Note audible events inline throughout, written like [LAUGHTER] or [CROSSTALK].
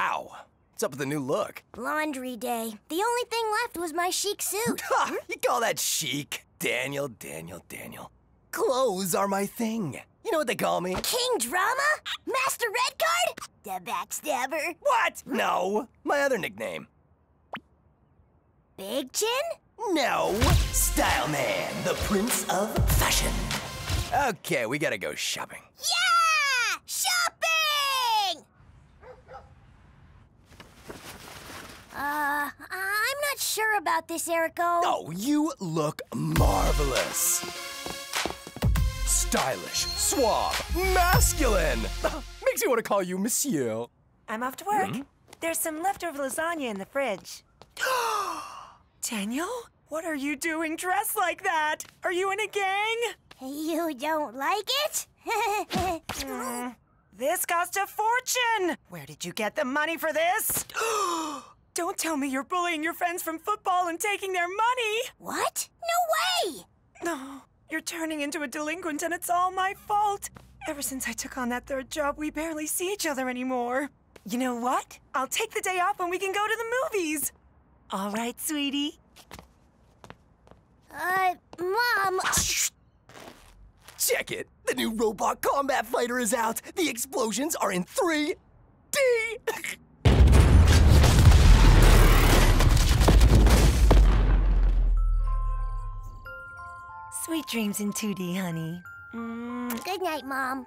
Wow. What's up with the new look? Laundry day. The only thing left was my chic suit. [LAUGHS] You call that chic? Daniel, Daniel, Daniel. Clothes are my thing. You know what they call me? King Drama? Master Red Card? The Backstabber? What? No. My other nickname. Big Chin? No. Style Man, the Prince of Fashion. Okay, we gotta go shopping. Yeah! Shopping! Uh, I'm not sure about this, Erico. Oh, you look marvelous. Stylish, suave, masculine. [LAUGHS] Makes me want to call you Monsieur. I'm off to work. There's some leftover lasagna in the fridge. [GASPS] Daniel, what are you doing dressed like that? Are you in a gang? You don't like it? [LAUGHS] This cost a fortune! Where did you get the money for this? [GASPS] [GASPS] Don't tell me you're bullying your friends from football and taking their money! what? No way! No, you're turning into a delinquent and it's all my fault. Ever since I took on that third job, we barely see each other anymore. You know what? I'll take the day off and we can go to the movies. All right, sweetie. Uh, Mom. Check it. The new robot combat fighter is out. The explosions are in 3D. [LAUGHS] Sweet dreams in 2D, honey. Mm, Good night, Mom.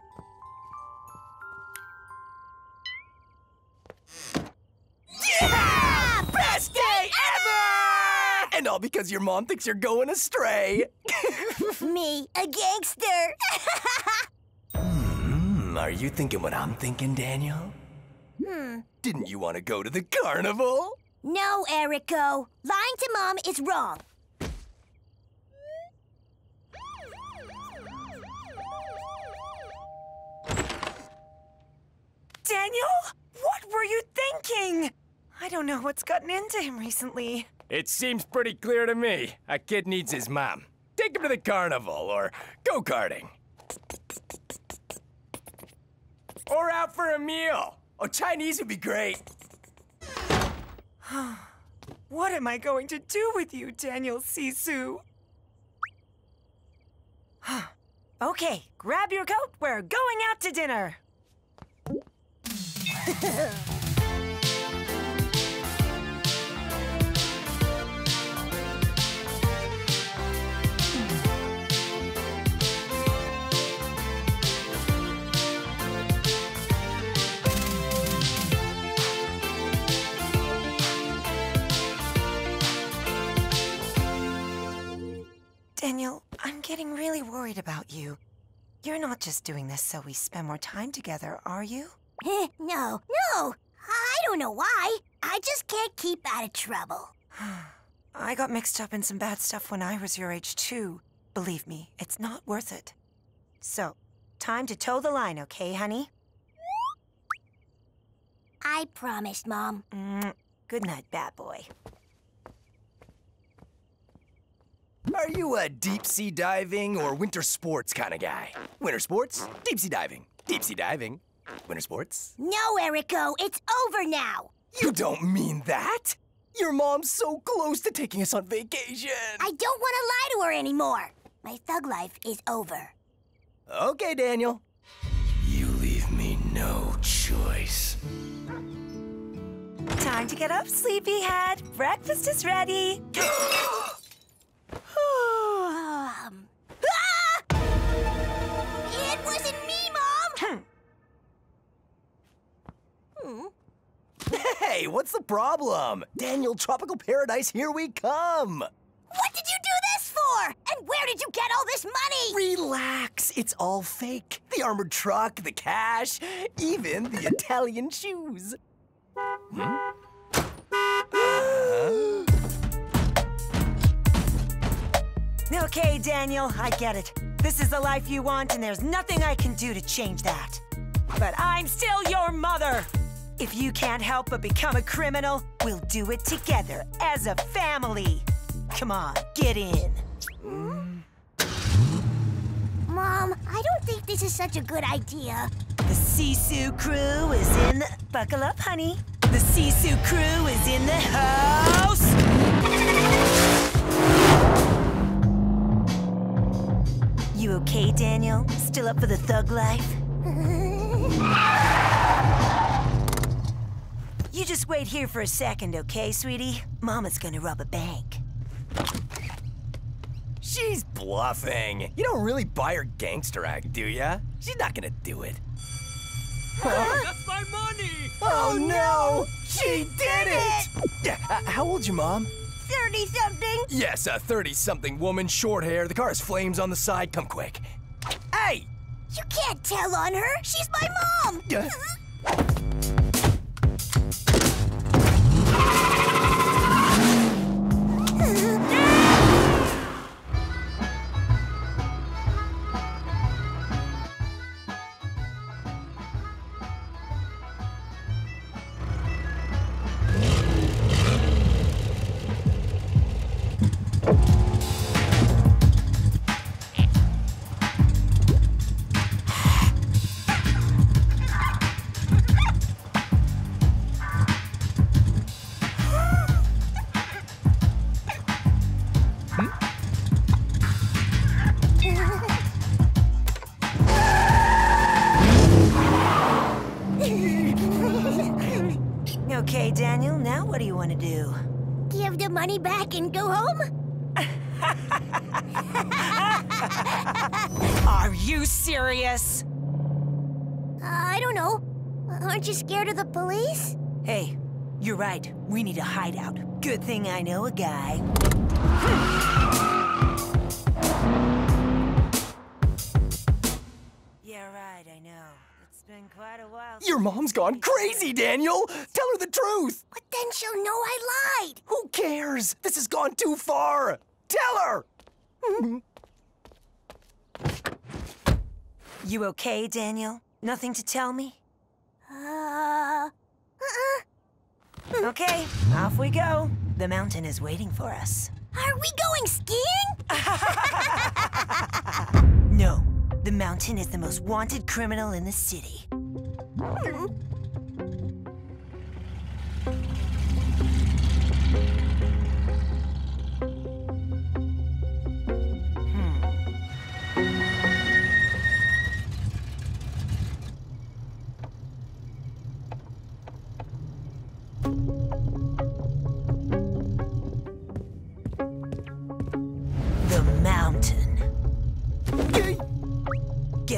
Yeah! Best day ever! And all because your mom thinks you're going astray. [LAUGHS] Me, a gangster. Hmm, are you thinking what I'm thinking, Daniel? hmm. Didn't you want to go to the carnival? No, Erico. Lying to Mom is wrong. Daniel? What were you thinking? I don't know what's gotten into him recently. It seems pretty clear to me. A kid needs his mom. Take him to the carnival or go karting. Or out for a meal. Oh, Chinese would be great. [SIGHS] What am I going to do with you, Daniel Sissou? [SIGHS] okay, grab your coat. We're going out to dinner. Daniel, I'm getting really worried about you. You're not just doing this so we spend more time together, are you? No, no. I don't know why. I just can't keep out of trouble. [SIGHS] I got mixed up in some bad stuff when I was your age, too. Believe me, it's not worth it. So, time to toe the line, okay, honey? I promised, Mom. Mm, good night, bad boy. Are you a deep sea diving or winter sports kind of guy? Winter sports, deep sea diving. Deep sea diving, winter sports. No, Erico. It's over now. You don't mean that? Your mom's so close to taking us on vacation. I don't want to lie to her anymore. My thug life is over. Okay, Daniel. You leave me no choice. Time to get up, sleepyhead. Breakfast is ready. [GASPS] [SIGHS] Um, Hey, what's the problem? Daniel, Tropical Paradise, here we come. What did you do this for? And where did you get all this money? Relax, it's all fake. The armored truck, the cash, even the Italian shoes. Hmm? [GASPS] Okay, Daniel, I get it. This is the life you want, and there's nothing I can do to change that. But I'm still your mother. If you can't help but become a criminal, we'll do it together as a family. Come on, get in. Mom, I don't think this is such a good idea. The Sissou crew is in. the... Buckle up, honey. The Sissou crew is in the house! You okay, Daniel? Still up for the thug life? [LAUGHS] You just wait here for a second, okay, sweetie? Mama's gonna rob a bank. She's bluffing. You don't really buy her gangster act, do ya? She's not gonna do it. That's my money! Oh no! She did it! Yeah, uh, how old's your mom? 30 something. Yes, a 30 something woman, short hair. The car has flames on the side. Come quick. Hey! You can't tell on her. She's my mom. Uh, need a hideout. Good thing I know a guy. yeah, right, I know. It's been quite a while. Your mom's gone crazy, Daniel! Tell her the truth! But then she'll know I lied. Who cares? This has gone too far! Tell her! You okay, Daniel? Nothing to tell me? Uh, uh-uh. Okay, off we go. The mountain is waiting for us. Are we going skiing? [LAUGHS] No, the mountain is the most wanted criminal in the city. The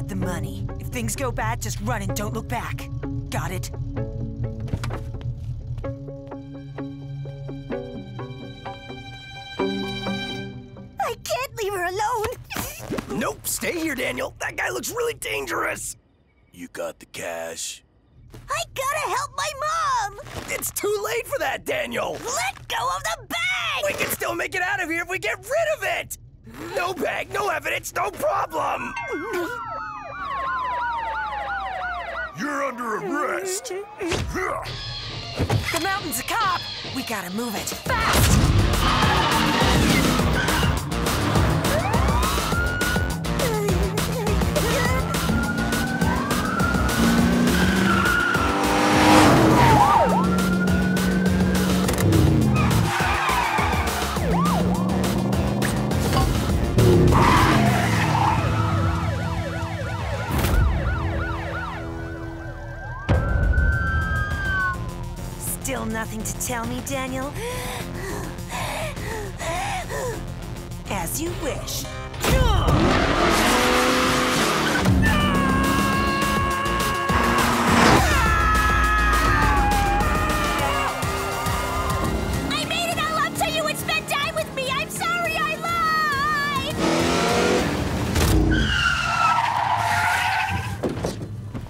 Get the money. If things go bad, just run and don't look back. Got it? I can't leave her alone. [LAUGHS] Nope, stay here, Daniel. That guy looks really dangerous. You got the cash? I gotta help my mom. It's too late for that, Daniel. Let go of the bag. We can still make it out of here if we get rid of it. No bag, no evidence, no problem. [LAUGHS] You're under arrest! The mountain's a cop! We gotta move it. Fast! To tell me, Daniel? As you wish. I made it all up so you would spend time with me. I'm sorry I lied.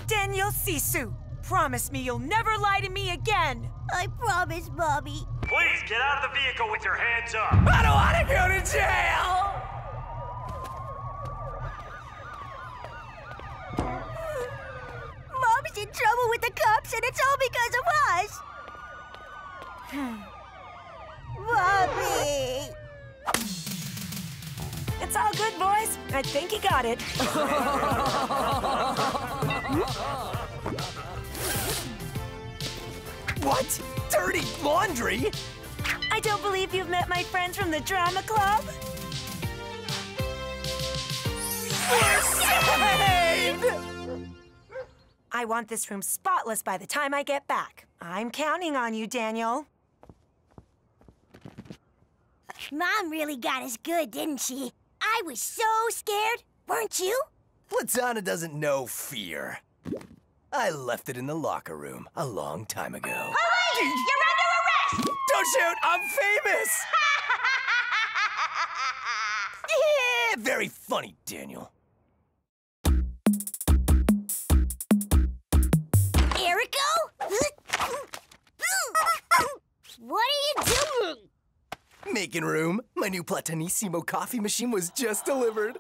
Daniel Sissou, promise me you'll never lie to me again. I promise, Mommy. Please get out of the vehicle with your hands up! I don't want to go to jail. Mom's in trouble with the cops, and it's all because of us. [SIGHS] Mommy. It's all good, boys. I think you got it. [LAUGHS] What? Dirty laundry? I don't believe you've met my friends from the drama club. We're saved! I want this room spotless by the time I get back. I'm counting on you, Daniel. Mom really got us good, didn't she? I was so scared, weren't you? Platana doesn't know fear. I left it in the locker room a long time ago. Police! You're under arrest! Don't shoot! I'm famous! [LAUGHS] yeah, very funny, Daniel. Erico? what are you doing? Making room. My new Platanissimo coffee machine was just delivered.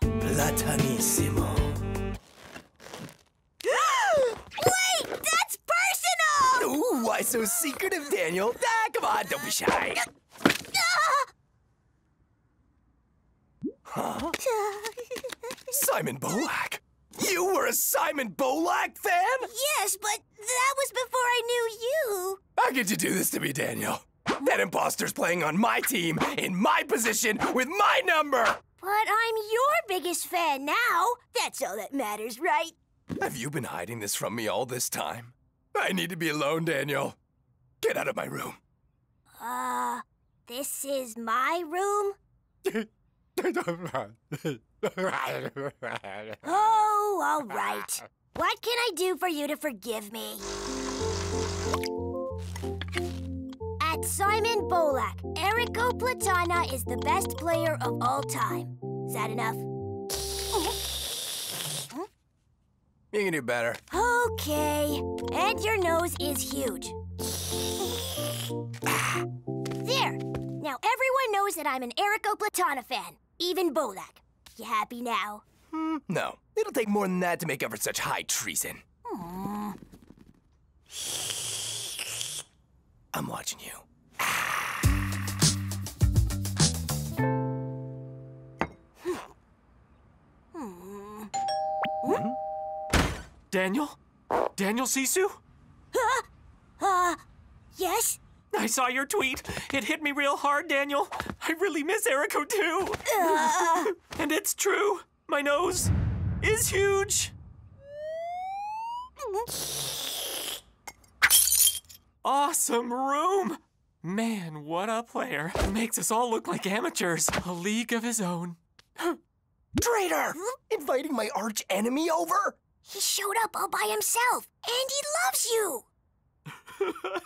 Platanissimo. So secretive, Daniel? Ah, come on, don't be shy. Huh? Simon Bolak. You were a Simon Bolak fan? yes, but that was before I knew you. How could you do this to me, Daniel? That imposter's playing on my team, in my position, with my number! But I'm your biggest fan now. That's all that matters, right? Have you been hiding this from me all this time? I need to be alone, Daniel. Get out of my room. Uh, this is my room? [LAUGHS] Oh, all right. What can I do for you to forgive me? At Simon Bolak, Erico Platana is the best player of all time. Is that enough? You can do better. Okay. And your nose is huge. there. Now everyone knows that I'm an Erico Platana fan, even Bolak. You happy now? Hmm, No, it'll take more than that to make up for such high treason. I'm watching you. Hmm. Hmm. Hmm? Daniel? Daniel Sissou? Huh? Uh, yes? I saw your tweet. It hit me real hard, Daniel. I really miss Erico too. and it's true. My nose is huge. Awesome room. Man, what a player. Makes us all look like amateurs. A league of his own. [GASPS] Traitor! Inviting my arch enemy over? He showed up all by himself, and he loves you. [LAUGHS]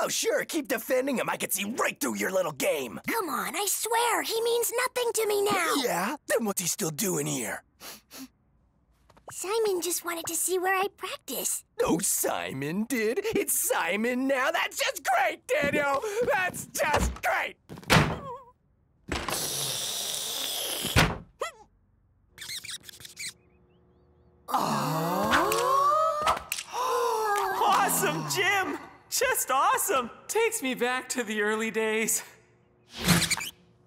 Oh, sure, keep defending him. I can see right through your little game. Come on, I swear, he means nothing to me now. [LAUGHS] Yeah? Then what's he still doing here? Simon just wanted to see where I practice. Oh, Simon did. It's Simon now. That's just great, Daniel. That's just great. Awesome! Takes me back to the early days.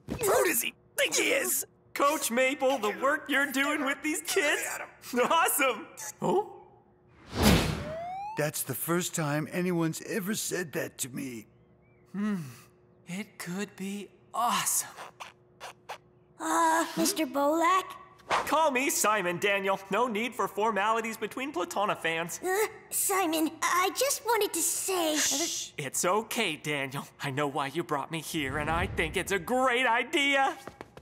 Who does he think he is? Coach Maple, the work you're doing with these kids? Awesome! Oh? That's the first time anyone's ever said that to me. Hmm. It could be awesome. Uh, Mr. Bolak? Call me Simon, Daniel. No need for formalities between Platana fans. Uh, Simon, I just wanted to say. Shh, it's okay, Daniel. I know why you brought me here, and I think it's a great idea.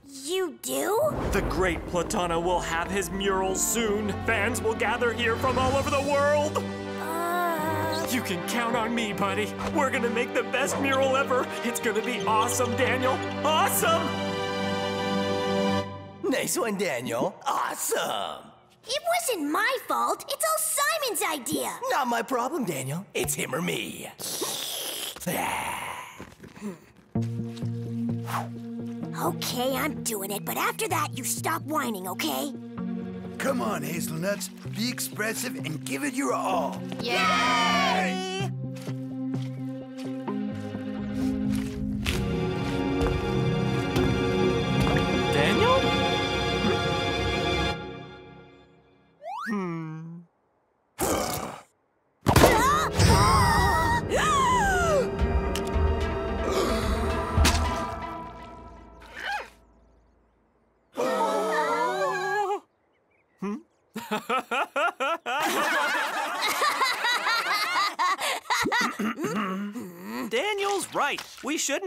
You do? The great Platana will have his mural soon. Fans will gather here from all over the world. Uh. You can count on me, buddy. We're gonna make the best mural ever. It's gonna be awesome, Daniel. Awesome! Nice one, Daniel. Awesome. It wasn't my fault. It's all Simon's idea. Not my problem, Daniel. It's him or me. [SIGHS] Okay, I'm doing it, but after that, you stop whining, okay? Come on, Hazelnuts. Be expressive and give it your all. Yay! Daniel?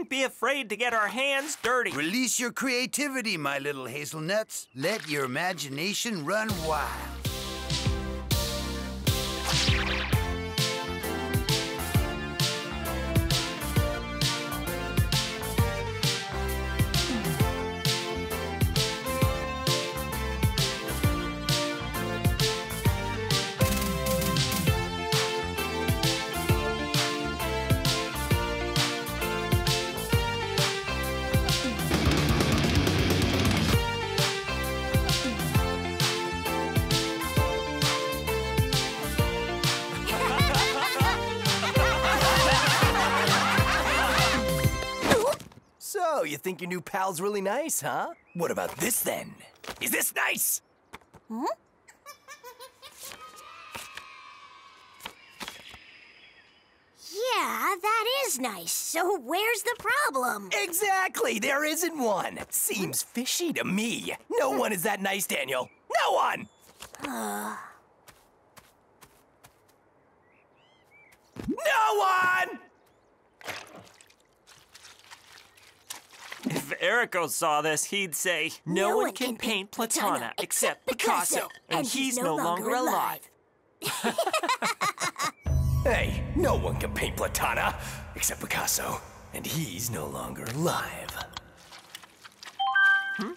Shouldn't be afraid to get our hands dirty. Release your creativity, my little hazelnuts. Let your imagination run wild. So, you think your new pal's really nice, huh? What about this then? Is this nice? Hmm? Yeah, that is nice. So where's the problem? Exactly, there isn't one. Seems fishy to me. No hmm. one is that nice, Daniel. No one! Uh. No one! If Erico saw this, he'd say, No, one can paint Platana except Picasso, and he's no longer alive. [LAUGHS] Hey, no one can paint Platana except Picasso, and he's no longer alive. Hmm?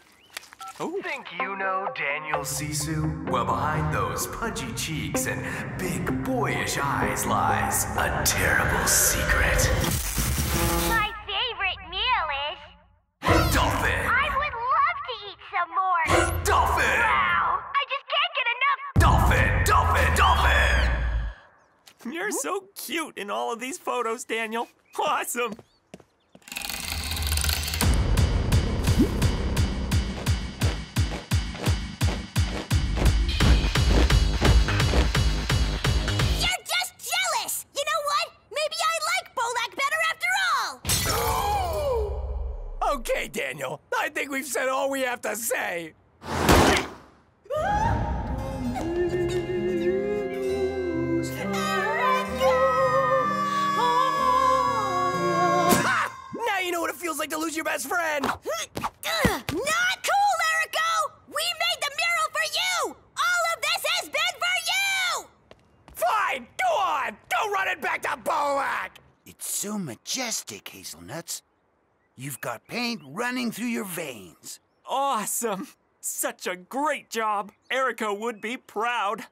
Oh. Think you know Daniel Sissou? Well, behind those pudgy cheeks and big boyish eyes lies a terrible secret. My Dolphin! Wow! I just can't get enough. Dolphin! Dolphin! Dolphin! You're so cute in all of these photos, Daniel. Awesome. You're just jealous! You know what? Maybe I like Bolak better after all! [GASPS] Okay, Daniel, I think we've said all we have to say. Ha! Now you know what it feels like to lose your best friend. Not cool, Erico! We made the mural for you! All of this has been for you! Fine, go on. Don't run it back to Bolak. It's so majestic, hazelnuts. You've got paint running through your veins. Awesome. Such a great job. Erico would be proud.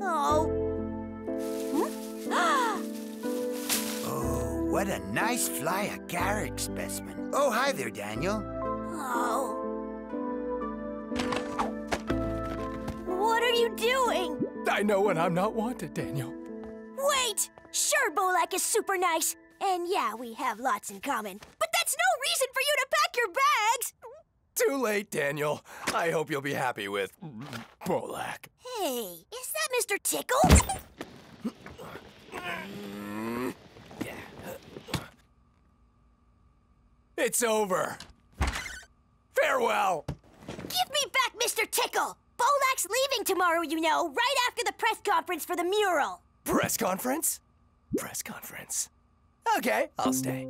Oh. Oh, what a nice fly agaric specimen. Oh, hi there, Daniel. Oh. What are you doing? I know when I'm not wanted, Daniel. Wait! Sure, Bolak is super nice. And yeah, we have lots in common. But that's no reason for you to pack your bags! Too late, Daniel. I hope you'll be happy with Bolak. Hey, is that Mr. Tickle? It's over. Farewell. Give me back Mr. Tickle! Bolak's leaving tomorrow, you know, right after the press conference for the mural. Press conference? Press conference. Okay, I'll stay.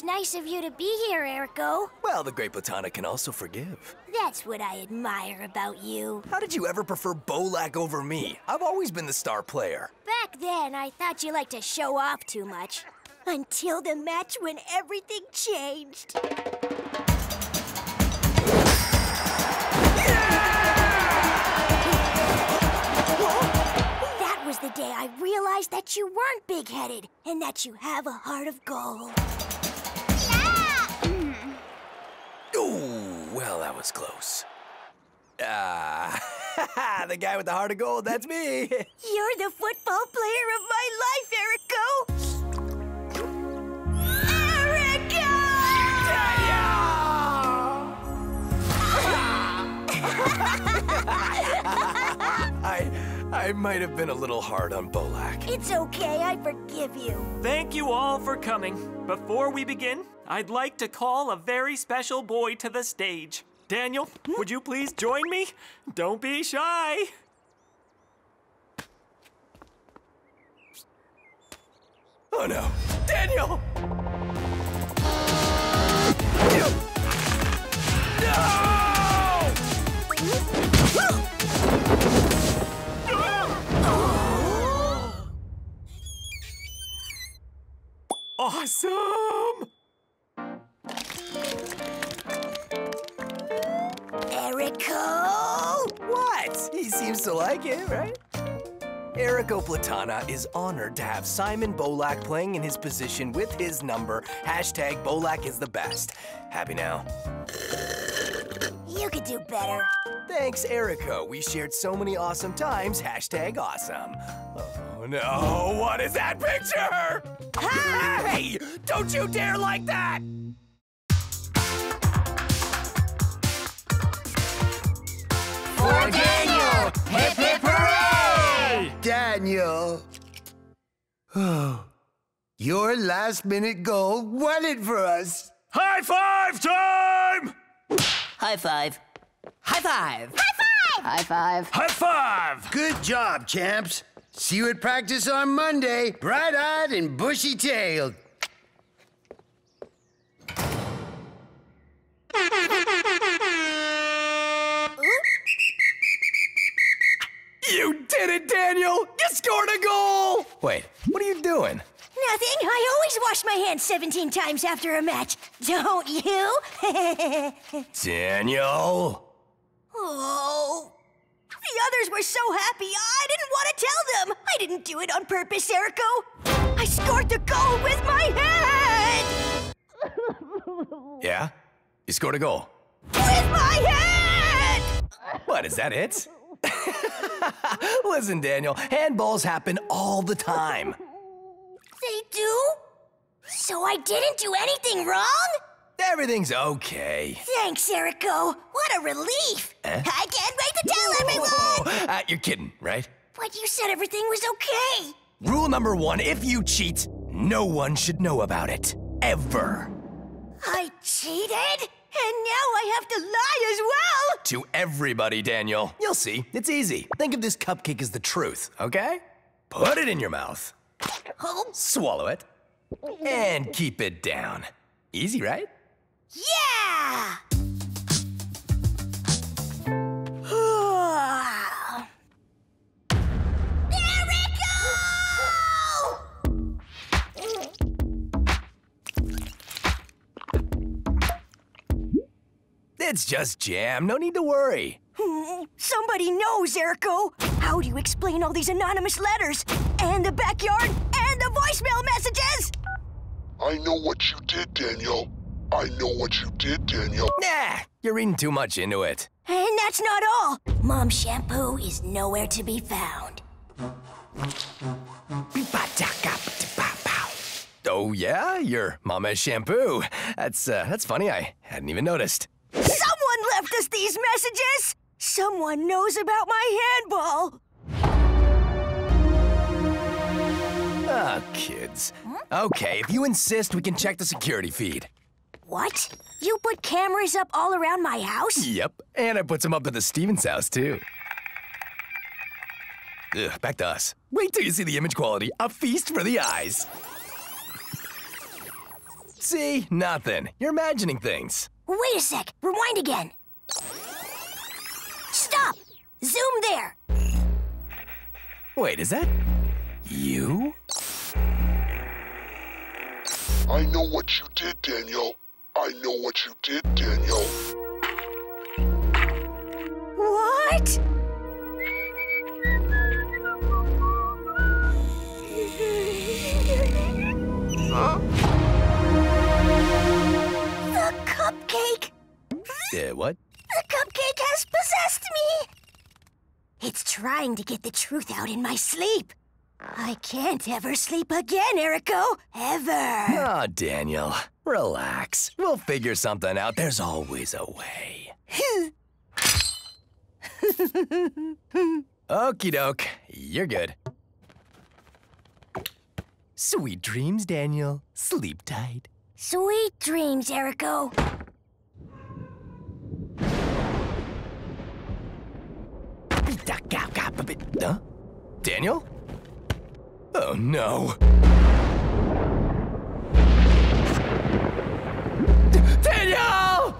It's nice of you to be here, Erico. Well, the Great Platana can also forgive. That's what I admire about you. How did you ever prefer Bolak over me? I've always been the star player. Back then, I thought you liked to show off too much. Until the match when everything changed. That was the day I realized that you weren't big-headed and that you have a heart of gold. Well, that was close. Ah, [LAUGHS] the guy with the heart of gold, that's me. [LAUGHS] You're the football player of my life, Erico. Erico! [LAUGHS] I, I might have been a little hard on Bolak. It's okay, I forgive you. Thank you all for coming. Before we begin, I'd like to call a very special boy to the stage. Daniel, would you please join me? Don't be shy. Oh no. Daniel! No! [GASPS] Awesome! Erico! What? He seems to like it, right? Erico Platana is honored to have Simon Bolak playing in his position with his number. Hashtag Bolak is the best. Happy now? You could do better. Thanks, Erico. We shared so many awesome times. Hashtag awesome. Oh no, what is that picture? Hey! Don't you dare like that! Hip hip hooray! Daniel. Oh, your last minute goal won it for us. High five time! High five. High five! High five. High five! High five. Good job, champs. See you at practice on Monday, bright eyed and bushy [LAUGHS] did it, Daniel! You scored a goal! Wait, what are you doing? Nothing. I always wash my hands 17 times after a match. Don't you? [LAUGHS] Daniel! oh. The others were so happy, I didn't want to tell them. I didn't do it on purpose, Erico. I scored the goal with my head! Yeah? You scored a goal. With my head! What, is that it? [LAUGHS] Listen, Daniel, handballs happen all the time. They do? So I didn't do anything wrong? Everything's okay. Thanks, Erico. What a relief. Eh? I can't wait to tell everyone. Uh, you're kidding, right? But you said everything was okay. Rule number one if you cheat, no one should know about it. Ever. I cheated? And now I have to lie as well? To everybody, Daniel. You'll see. It's easy. Think of this cupcake as the truth, okay? Put it in your mouth. Oh, Swallow it. And keep it down. Easy, right? yeah! [SIGHS] [SIGHS] [SIGHS] It's just jam. No need to worry. Hmm, Somebody knows, Erico. How do you explain all these anonymous letters? And the backyard? And the voicemail messages? I know what you did, Daniel. I know what you did, Daniel. Nah, you're reading too much into it. And that's not all. Mom shampoo is nowhere to be found. Oh yeah, your mama's shampoo. That's uh, that's funny. I hadn't even noticed. Someone left us these messages! Someone knows about my handball! Ah, kids. Okay, if you insist, we can check the security feed. What? You put cameras up all around my house? Yep, and I put some up at the Stevens house too. Ugh, back to us. Wait till you see the image quality. A feast for the eyes. See? Nothing. You're imagining things. Wait a sec. Rewind again. Stop! Zoom there. Wait, is that you? I know what you did, Daniel. I know what you did, Daniel. Uh, what? The cupcake has possessed me! It's trying to get the truth out in my sleep. I can't ever sleep again, Erico. Ever. Oh, Daniel, relax. We'll figure something out. There's always a way. [LAUGHS] Okie doke. You're good. Sweet dreams, Daniel. Sleep tight. Sweet dreams, Erico. Huh? Daniel? Oh no. Daniel!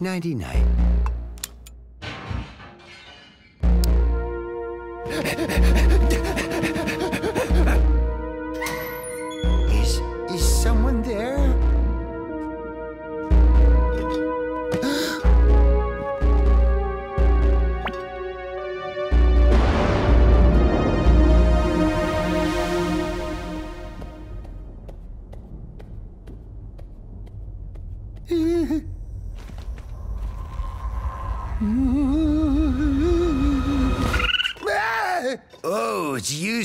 Ninety-nine.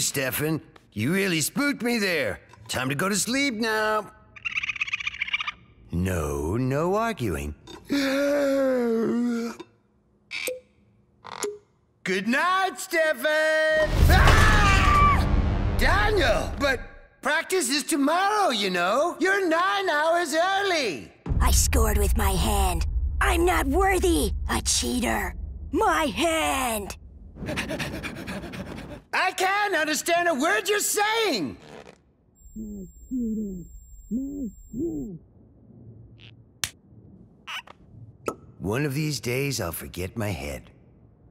Stefan. You really spooked me there. Time to go to sleep now. No, no arguing. Good night, Stefan. Ah! Daniel, but practice is tomorrow, you know. You're nine hours early. I scored with my hand. I'm not worthy. A cheater. My hand. I can't understand a word you're saying. One of these days, I'll forget my head.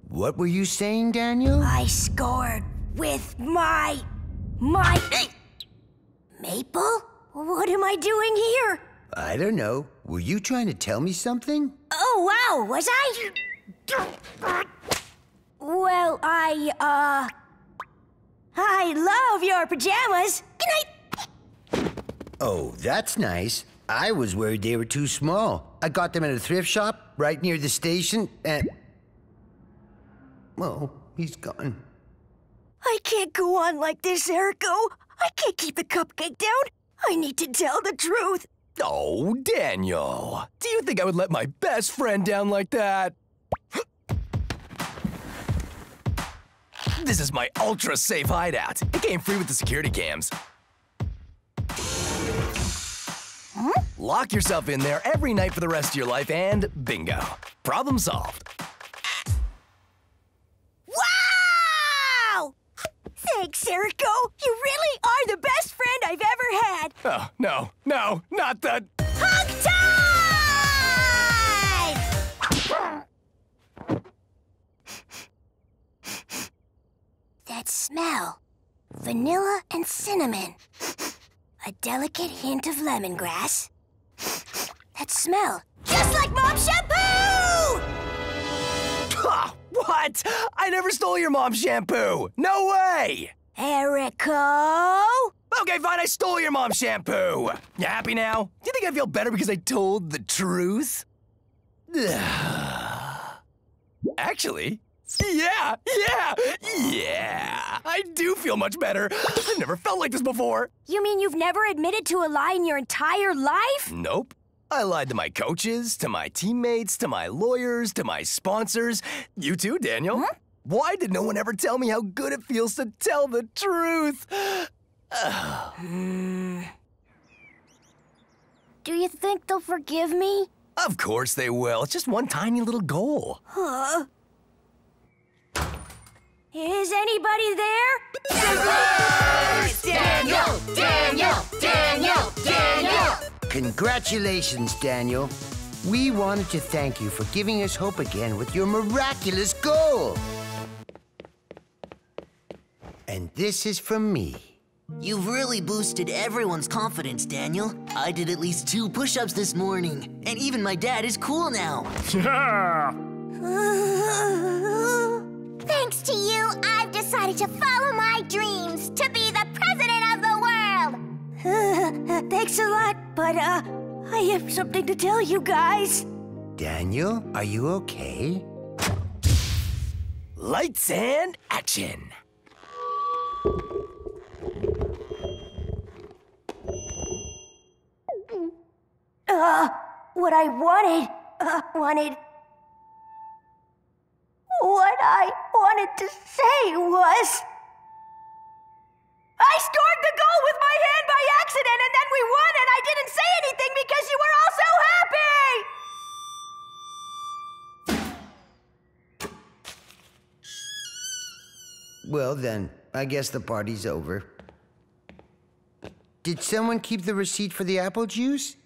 What were you saying, Daniel? I scored with my. my. Maple? What am I doing here? I don't know. Were you trying to tell me something? Oh, wow, was I? Well, I, uh. I love your pajamas. Good night. Oh, that's nice. I was worried they were too small. I got them at a thrift shop right near the station, and. Well, he's gone. I can't go on like this, Erico. I can't keep the cupcake down. I need to tell the truth. Oh, Daniel. Do you think I would let my best friend down like that? This is my ultra safe hideout. It came free with the security cams. Lock yourself in there every night for the rest of your life, and bingo. Problem solved. Wow! Thanks, Erico. You really are the best friend I've ever had. Oh, no, no, not the. That smell. Vanilla and cinnamon. A delicate hint of lemongrass. That smell. Just like mom's shampoo! What? I never stole your mom's shampoo. No way! Erico! Okay, fine, I stole your mom's shampoo. You happy now? Do you think I feel better because I told the truth? [SIGHS] Actually, yeah, yeah, yeah. I do feel much better. I've never felt like this before. You mean you've never admitted to a lie in your entire life? Nope. I lied to my coaches, to my teammates, to my lawyers, to my sponsors. You too, Daniel. Why did no one ever tell me how good it feels to tell the truth? [SIGHS] Do you think they'll forgive me? Of course they will. It's just one tiny little goal. Huh? Is anybody there? Surprise! Daniel! Daniel! Daniel! Daniel! Congratulations, Daniel. We wanted to thank you for giving us hope again with your miraculous goal. And this is from me. You've really boosted everyone's confidence, Daniel. I did at least two push ups this morning, and even my dad is cool now. Thanks to you, I've decided to follow my dreams to be the president of the world. Uh, [LAUGHS] thanks a lot, but uh, I have something to tell you guys. Daniel, are you okay? Lights and action! Uh, what I wanted, uh, wanted what I wanted to say was. I scored the goal with my hand by accident and then we won and I didn't say anything because you were all so happy! Well, then, I guess the party's over. Did someone keep the receipt for the apple juice?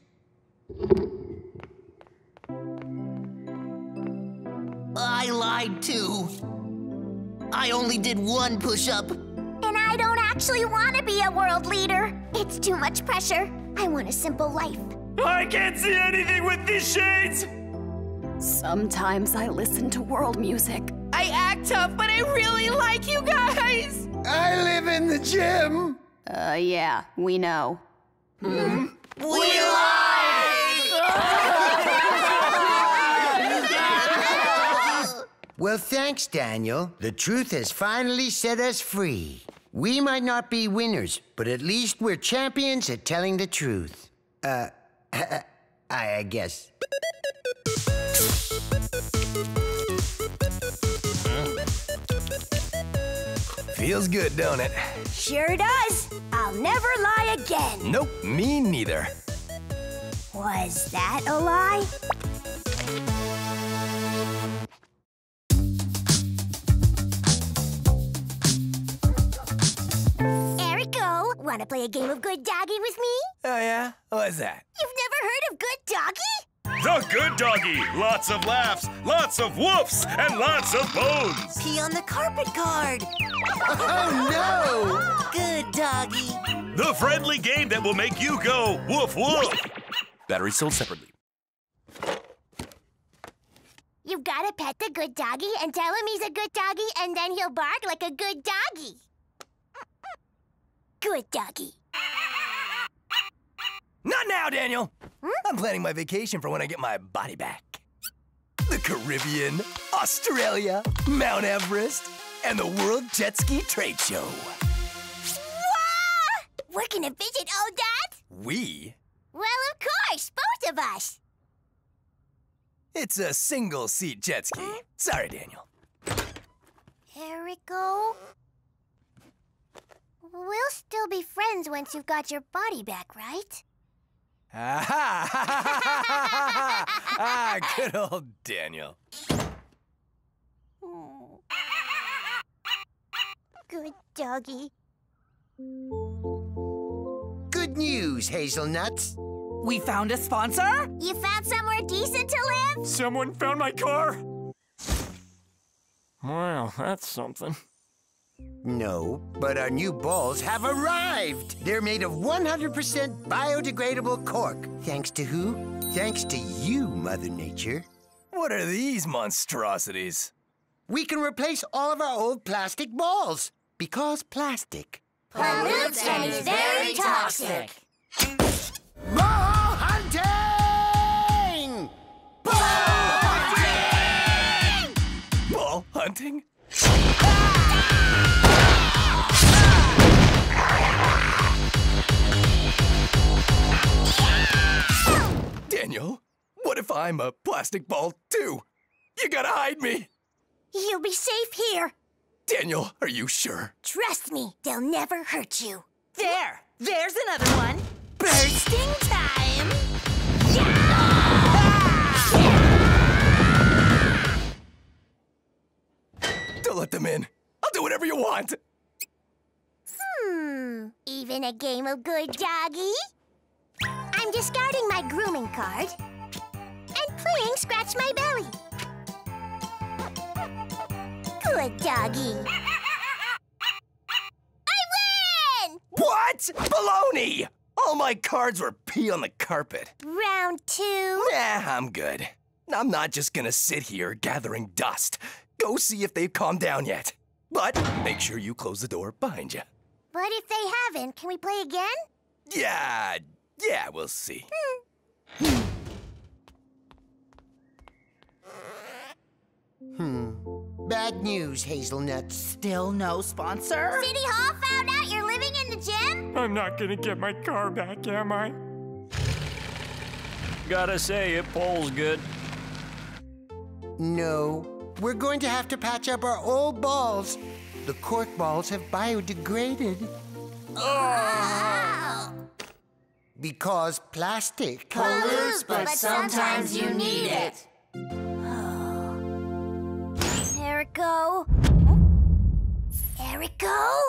I lied too. I only did one push up. And I don't actually want to be a world leader. It's too much pressure. I want a simple life. I can't see anything with these shades! Sometimes I listen to world music. I act tough, but I really like you guys! I live in the gym! Uh, yeah, we know. Hmm. We lied! Well, thanks, Daniel. The truth has finally set us free. We might not be winners, but at least we're champions at telling the truth. Uh, [LAUGHS] I, I guess. Feels good, don't it? Sure does. I'll never lie again. Nope, me neither. Was that a lie? Erico, want to play a game of good doggy with me? Oh, yeah? What's that? You've never heard of good doggy? The Good Doggy. Lots of laughs, lots of woofs, and lots of bones. Pee on the carpet card. Oh, no! Good doggy. The friendly game that will make you go woof woof. Battery sold separately. You've got to pet the good doggy and tell him he's a good doggy, and then he'll bark like a good doggy. Good doggy. Not now, Daniel! Hmm? I'm planning my vacation for when I get my body back. The Caribbean, Australia, Mount Everest, and the World Jet Ski Trade Show. We're gonna visit all that? We? Well, of course, both of us. It's a single seat jet ski. Hmm? Sorry, Daniel. Erico? We'll still be friends once you've got your body back, right? Ah, [LAUGHS] ah, good old Daniel. Good doggy. Good news, Hazelnuts. We found a sponsor? You found somewhere decent to live? Someone found my car! Wow, that's something. No, but our new balls have arrived. They're made of 100% biodegradable cork. Thanks to who? Thanks to you, Mother Nature. What are these monstrosities? We can replace all of our old plastic balls because plastic. Pollutes and is very toxic. Ball hunting! Ball hunting? Ah! Daniel, what if I'm a plastic ball too? You gotta hide me! You'll be safe here. Daniel, are you sure? Trust me, they'll never hurt you. There! There's another one! Bursting time! Don't let them in. I'll do whatever you want. Hmm, even a game of good doggy? I'm discarding my grooming card and playing Scratch My Belly. Good doggy. I win! What? Baloney! All my cards were pee on the carpet. Round two. Nah, I'm good. I'm not just gonna sit here gathering dust. Go see if they've calmed down yet. But make sure you close the door behind you. But if they haven't, can we play again? Yeah, yeah, we'll see. Hmm. Bad news, Hazelnuts. Still no sponsor? City Hall found out you're living in the gym? I'm not gonna get my car back, am I? Gotta say, it pulls good. No, we're going to have to patch up our old balls. The cork balls have biodegraded. Because plastic. Pollutes, but sometimes you need it. Erico? Erico?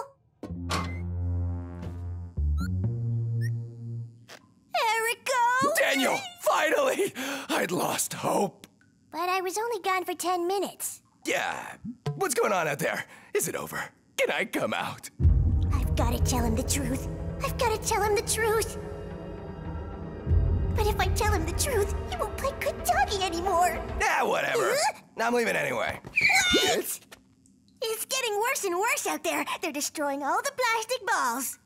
Erico? Daniel, finally! I'd lost hope. But I was only gone for 10 minutes. Yeah. What's going on out there? Is it over? Can I come out? I've got to tell him the truth. I've got to tell him the truth. But if I tell him the truth, he won't play good doggy anymore. Ah, whatever. I'm leaving anyway. What? It's getting worse and worse out there. They're destroying all the plastic balls.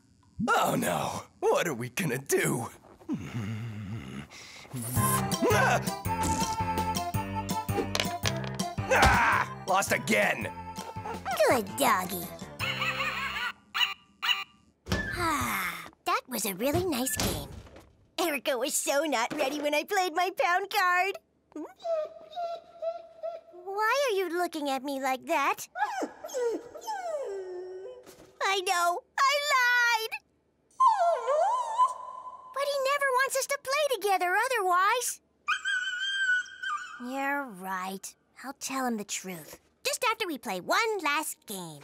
Oh no. What are we gonna do? [LAUGHS] Ah! Ah! Lost again. Good doggy. Ah, that was a really nice game. Erico was so not ready when I played my pound card. Why are you looking at me like that? I know, I lied. But he never wants us to play together otherwise. You're right. I'll tell him the truth. Just after we play one last game.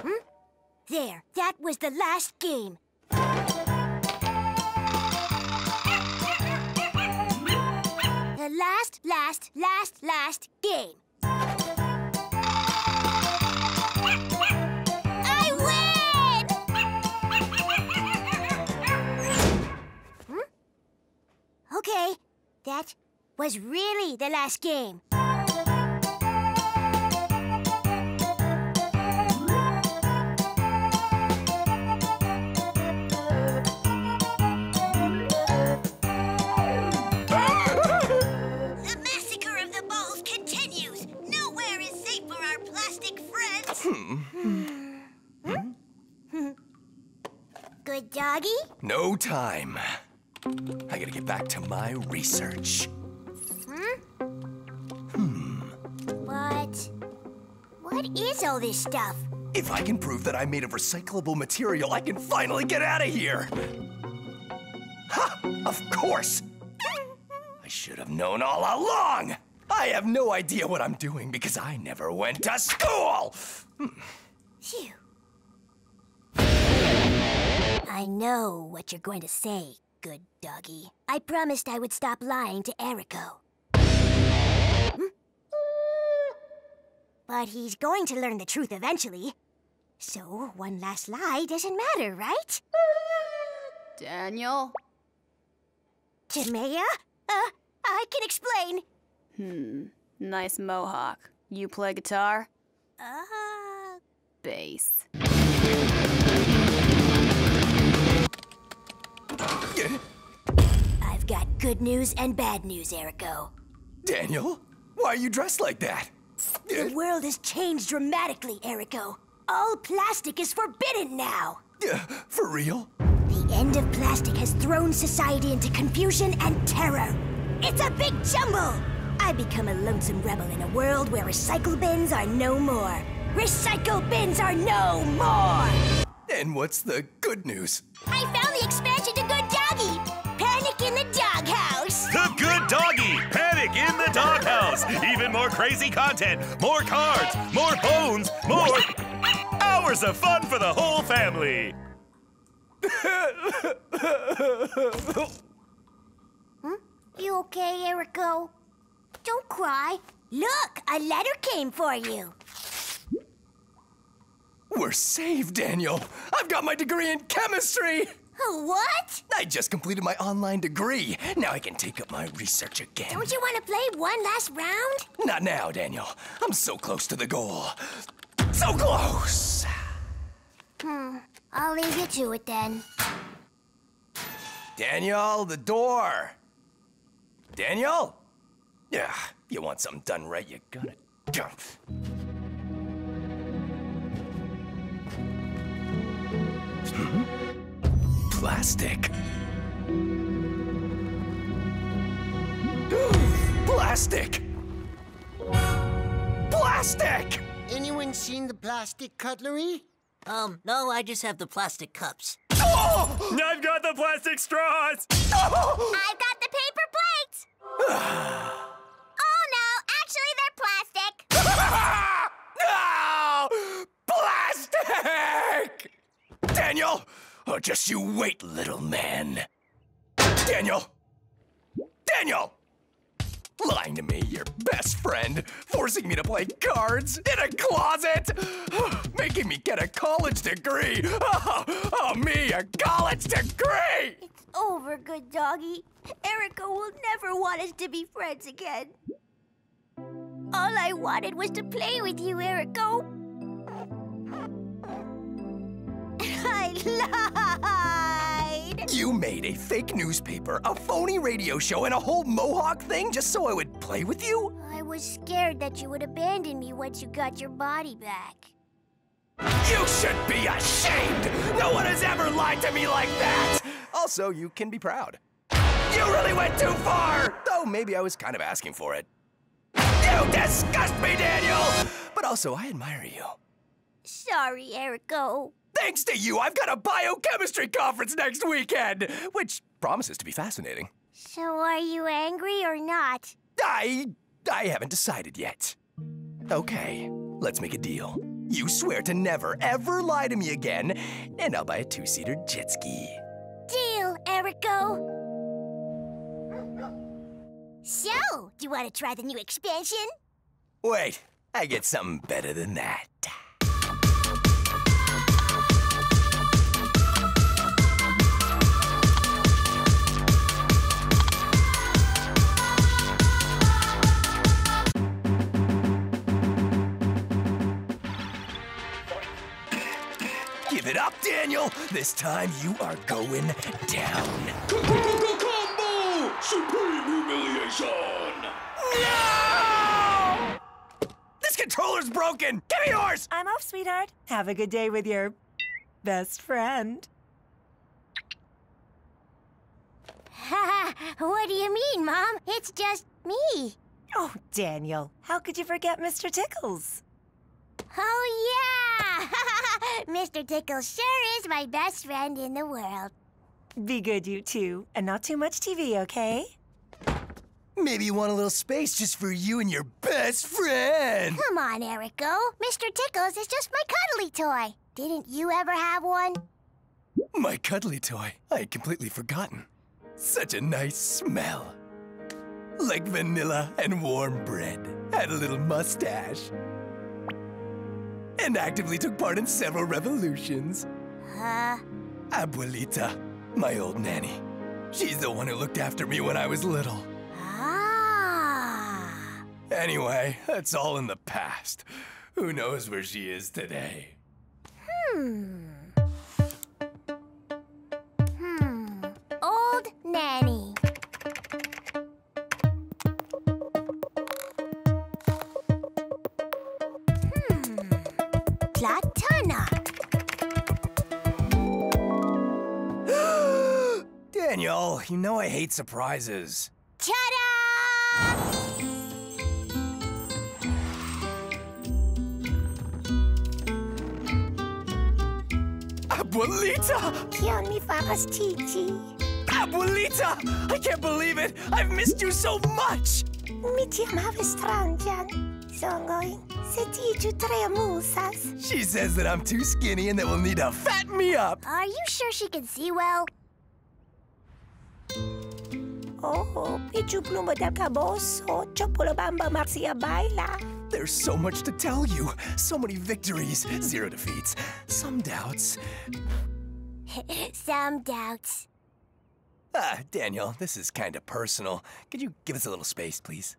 Hmm? There, that was the last game. The last, last, last, last game. I win! hmm? Okay, that was really the last game. No time. I gotta get back to my research. Hmm? But what is all this stuff? If I can prove that I'm made of recyclable material, I can finally get out of here. Ha! Of course! I should have known all along! I have no idea what I'm doing because I never went to school! Phew. I know what you're going to say, good doggy. I promised I would stop lying to Erico. Hmm? But he's going to learn the truth eventually. So, one last lie doesn't matter, right? Daniel? Timea? Uh, I can explain. Hmm. Nice mohawk. You play guitar? Uh, Bass. I've got good news and bad news, Erico. Daniel, why are you dressed like that? The world has changed dramatically, Erico. All plastic is forbidden now. Uh, for real? The end of plastic has thrown society into confusion and terror. It's a big jumble! I become a lonesome rebel in a world where recycle bins are no more. Recycle bins are no more! And what's the good news? I found the expansion crazy content, more cards, more bones, more hours of fun for the whole family! hmm? You okay, Erico? Don't cry. Look, a letter came for you. We're saved, Daniel! I've got my degree in chemistry! What? I just completed my online degree. Now I can take up my research again. Don't you want to play one last round? Not now, Daniel. I'm so close to the goal. So close! Hmm. I'll leave you to it then. Daniel, the door. Daniel? Yeah, you want something done right, you gotta jump. Plastic. Plastic! Plastic! Anyone seen the plastic cutlery? Um, no, I just have the plastic cups. Oh! [GASPS] I've got the plastic straws! Oh! [GASPS] I've got the paper plates! [SIGHS] oh no, actually they're plastic! [LAUGHS] no! Plastic! Daniel! Oh, just you wait, little man. Daniel! Daniel! Lying to me, your best friend, forcing me to play cards in a closet, [SIGHS] making me get a college degree. Oh, [LAUGHS] oh, me, a college degree! It's over, good doggy. Erico will never want us to be friends again. All I wanted was to play with you, Erico. I lied! You made a fake newspaper, a phony radio show, and a whole mohawk thing just so I would play with you? I was scared that you would abandon me once you got your body back. You should be ashamed! No one has ever lied to me like that! Also, you can be proud. You really went too far! Though maybe I was kind of asking for it. You disgust me, Daniel! But also, I admire you. Sorry, Erico. Thanks to you, I've got a biochemistry conference next weekend, which promises to be fascinating. So are you angry or not? I. I haven't decided yet. Okay, let's make a deal. You swear to never, ever lie to me again, and I'll buy a two seater jet ski. Deal, Erico. So, do you want to try the new expansion? Wait, I get something better than that. It up, Daniel! This time you are going down. Combo! Supreme humiliation! No! This controller's broken! Give me yours! I'm off, sweetheart. Have a good day with your best friend. [LAUGHS] what do you mean, Mom? It's just me. Oh, Daniel, how could you forget Mr. Tickles? Oh, yeah! [LAUGHS] Mr. Tickles sure is my best friend in the world. Be good, you two, and not too much TV, okay? Maybe you want a little space just for you and your best friend. Come on, Erico. Mr. Tickles is just my cuddly toy. Didn't you ever have one? My cuddly toy. I had completely forgotten. Such a nice smell. Like vanilla and warm bread. Had a little mustache. And actively took part in several revolutions. Huh? Abuelita, my old nanny. She's the one who looked after me when I was little. Ah. Anyway, that's all in the past. Who knows where she is today? Hmm. Hmm. You know I hate surprises. Ta-da! Abuelita! Kill me, Famas Chichi. Abuelita! I can't believe it! I've missed you so much! Michi Mavestranjan. Songoy. Setiju Tremusas. She says that I'm too skinny and that we'll need to fatten me up. Are you sure she can see well? Oh, Pichu Pluma del Caboso, Chopolobamba Marcia Baila. There's so much to tell you. So many victories, zero defeats, some doubts. [LAUGHS] Some doubts. Ah, Daniel, this is kind of personal. Could you give us a little space, please?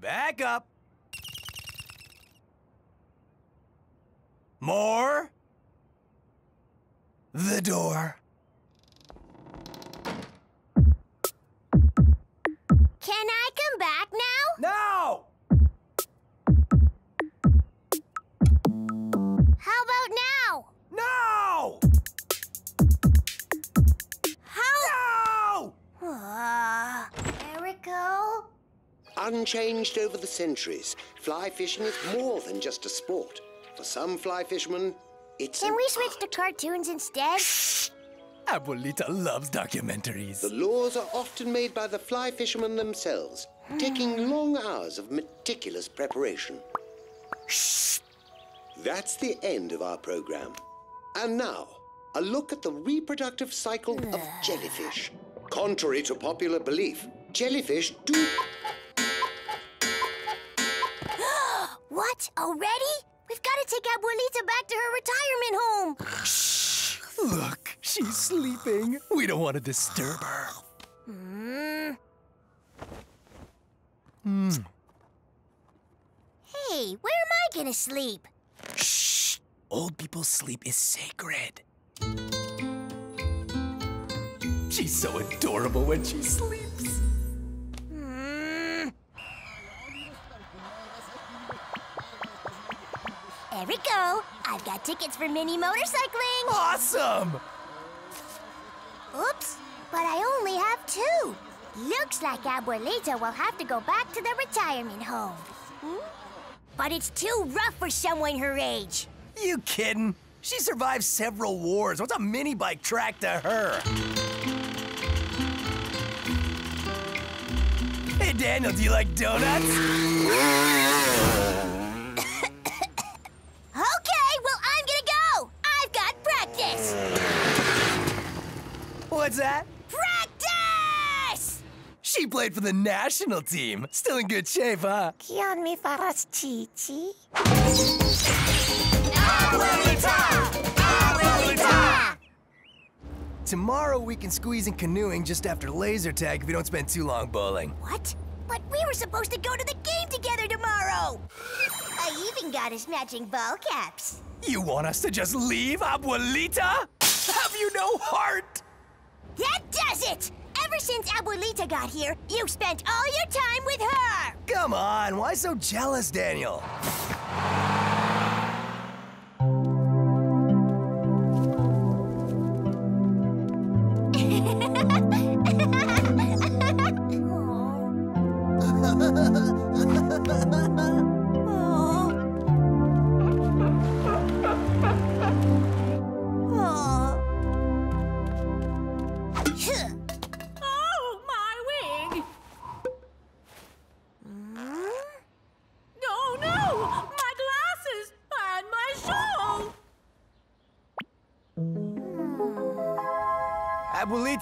Back up. More. The door. Can I come back now? No! How about now? No! How? No! Uh, Erico? Unchanged over the centuries, fly fishing is more than just a sport. For some fly fishermen, it's Can an we switch to cartoons instead? Abuelita loves documentaries. The laws are often made by the fly fishermen themselves, taking hmm. long hours of meticulous preparation. Shh! That's the end of our program. And now, a look at the reproductive cycle of [SIGHS] jellyfish. Contrary to popular belief, jellyfish do. [GASPS] what? Already? We've got to take Abuelita back to her retirement home. Shh! Look, she's sleeping. We don't want to disturb her. Hmm. Hmm. Hey, where am I gonna sleep? Shh! Old people's sleep is sacred. She's so adorable when she sleeps. Hmm. go. I've got tickets for mini motorcycling. Awesome! Oops, but I only have two. Looks like Abuelita will have to go back to the retirement home. Hmm? But it's too rough for someone her age. You kidding? She survived several wars. What's a mini bike track to her? Hey, Daniel, do you like donuts? [COUGHS] Okay, well, I'm gonna go. I've got practice. What's that? Practice! She played for the national team. Still in good shape, huh? Kian mi faras chichi? Tomorrow we can squeeze in canoeing just after laser tag if we don't spend too long bowling. What? But we were supposed to go to the game together tomorrow. I even got us matching ball caps. You want us to just leave, Abuelita? Have you no heart? That does it! Ever since Abuelita got here, you've spent all your time with her! Come on, why so jealous, Daniel?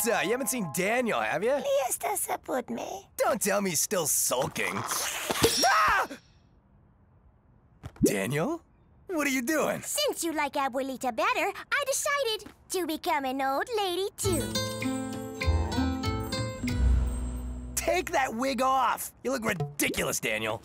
Abuelita, you haven't seen Daniel, have you? Li estás apud me. Don't tell me he's still sulking. Ah! Daniel? What are you doing? Since you like Abuelita better, I decided to become an old lady too. Take that wig off! You look ridiculous, Daniel.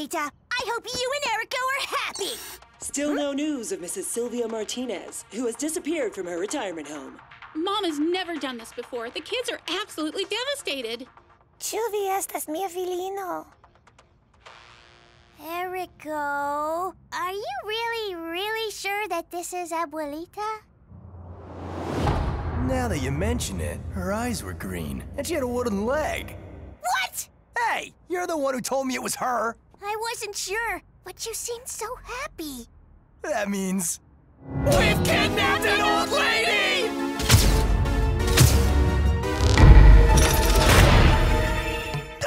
Win, Abuelita. I hope you and Erico are happy. Still no news of Mrs. Sylvia Martinez, who has disappeared from her retirement home. Mom has never done this before. The kids are absolutely devastated. Chuvi estas mia filino. Erico, are you really, really sure that this is Abuelita? Now that you mention it, her eyes were green, and she had a wooden leg. What? Hey, you're the one who told me it was her. I wasn't sure, but you seemed so happy. That means. We've kidnapped an old lady!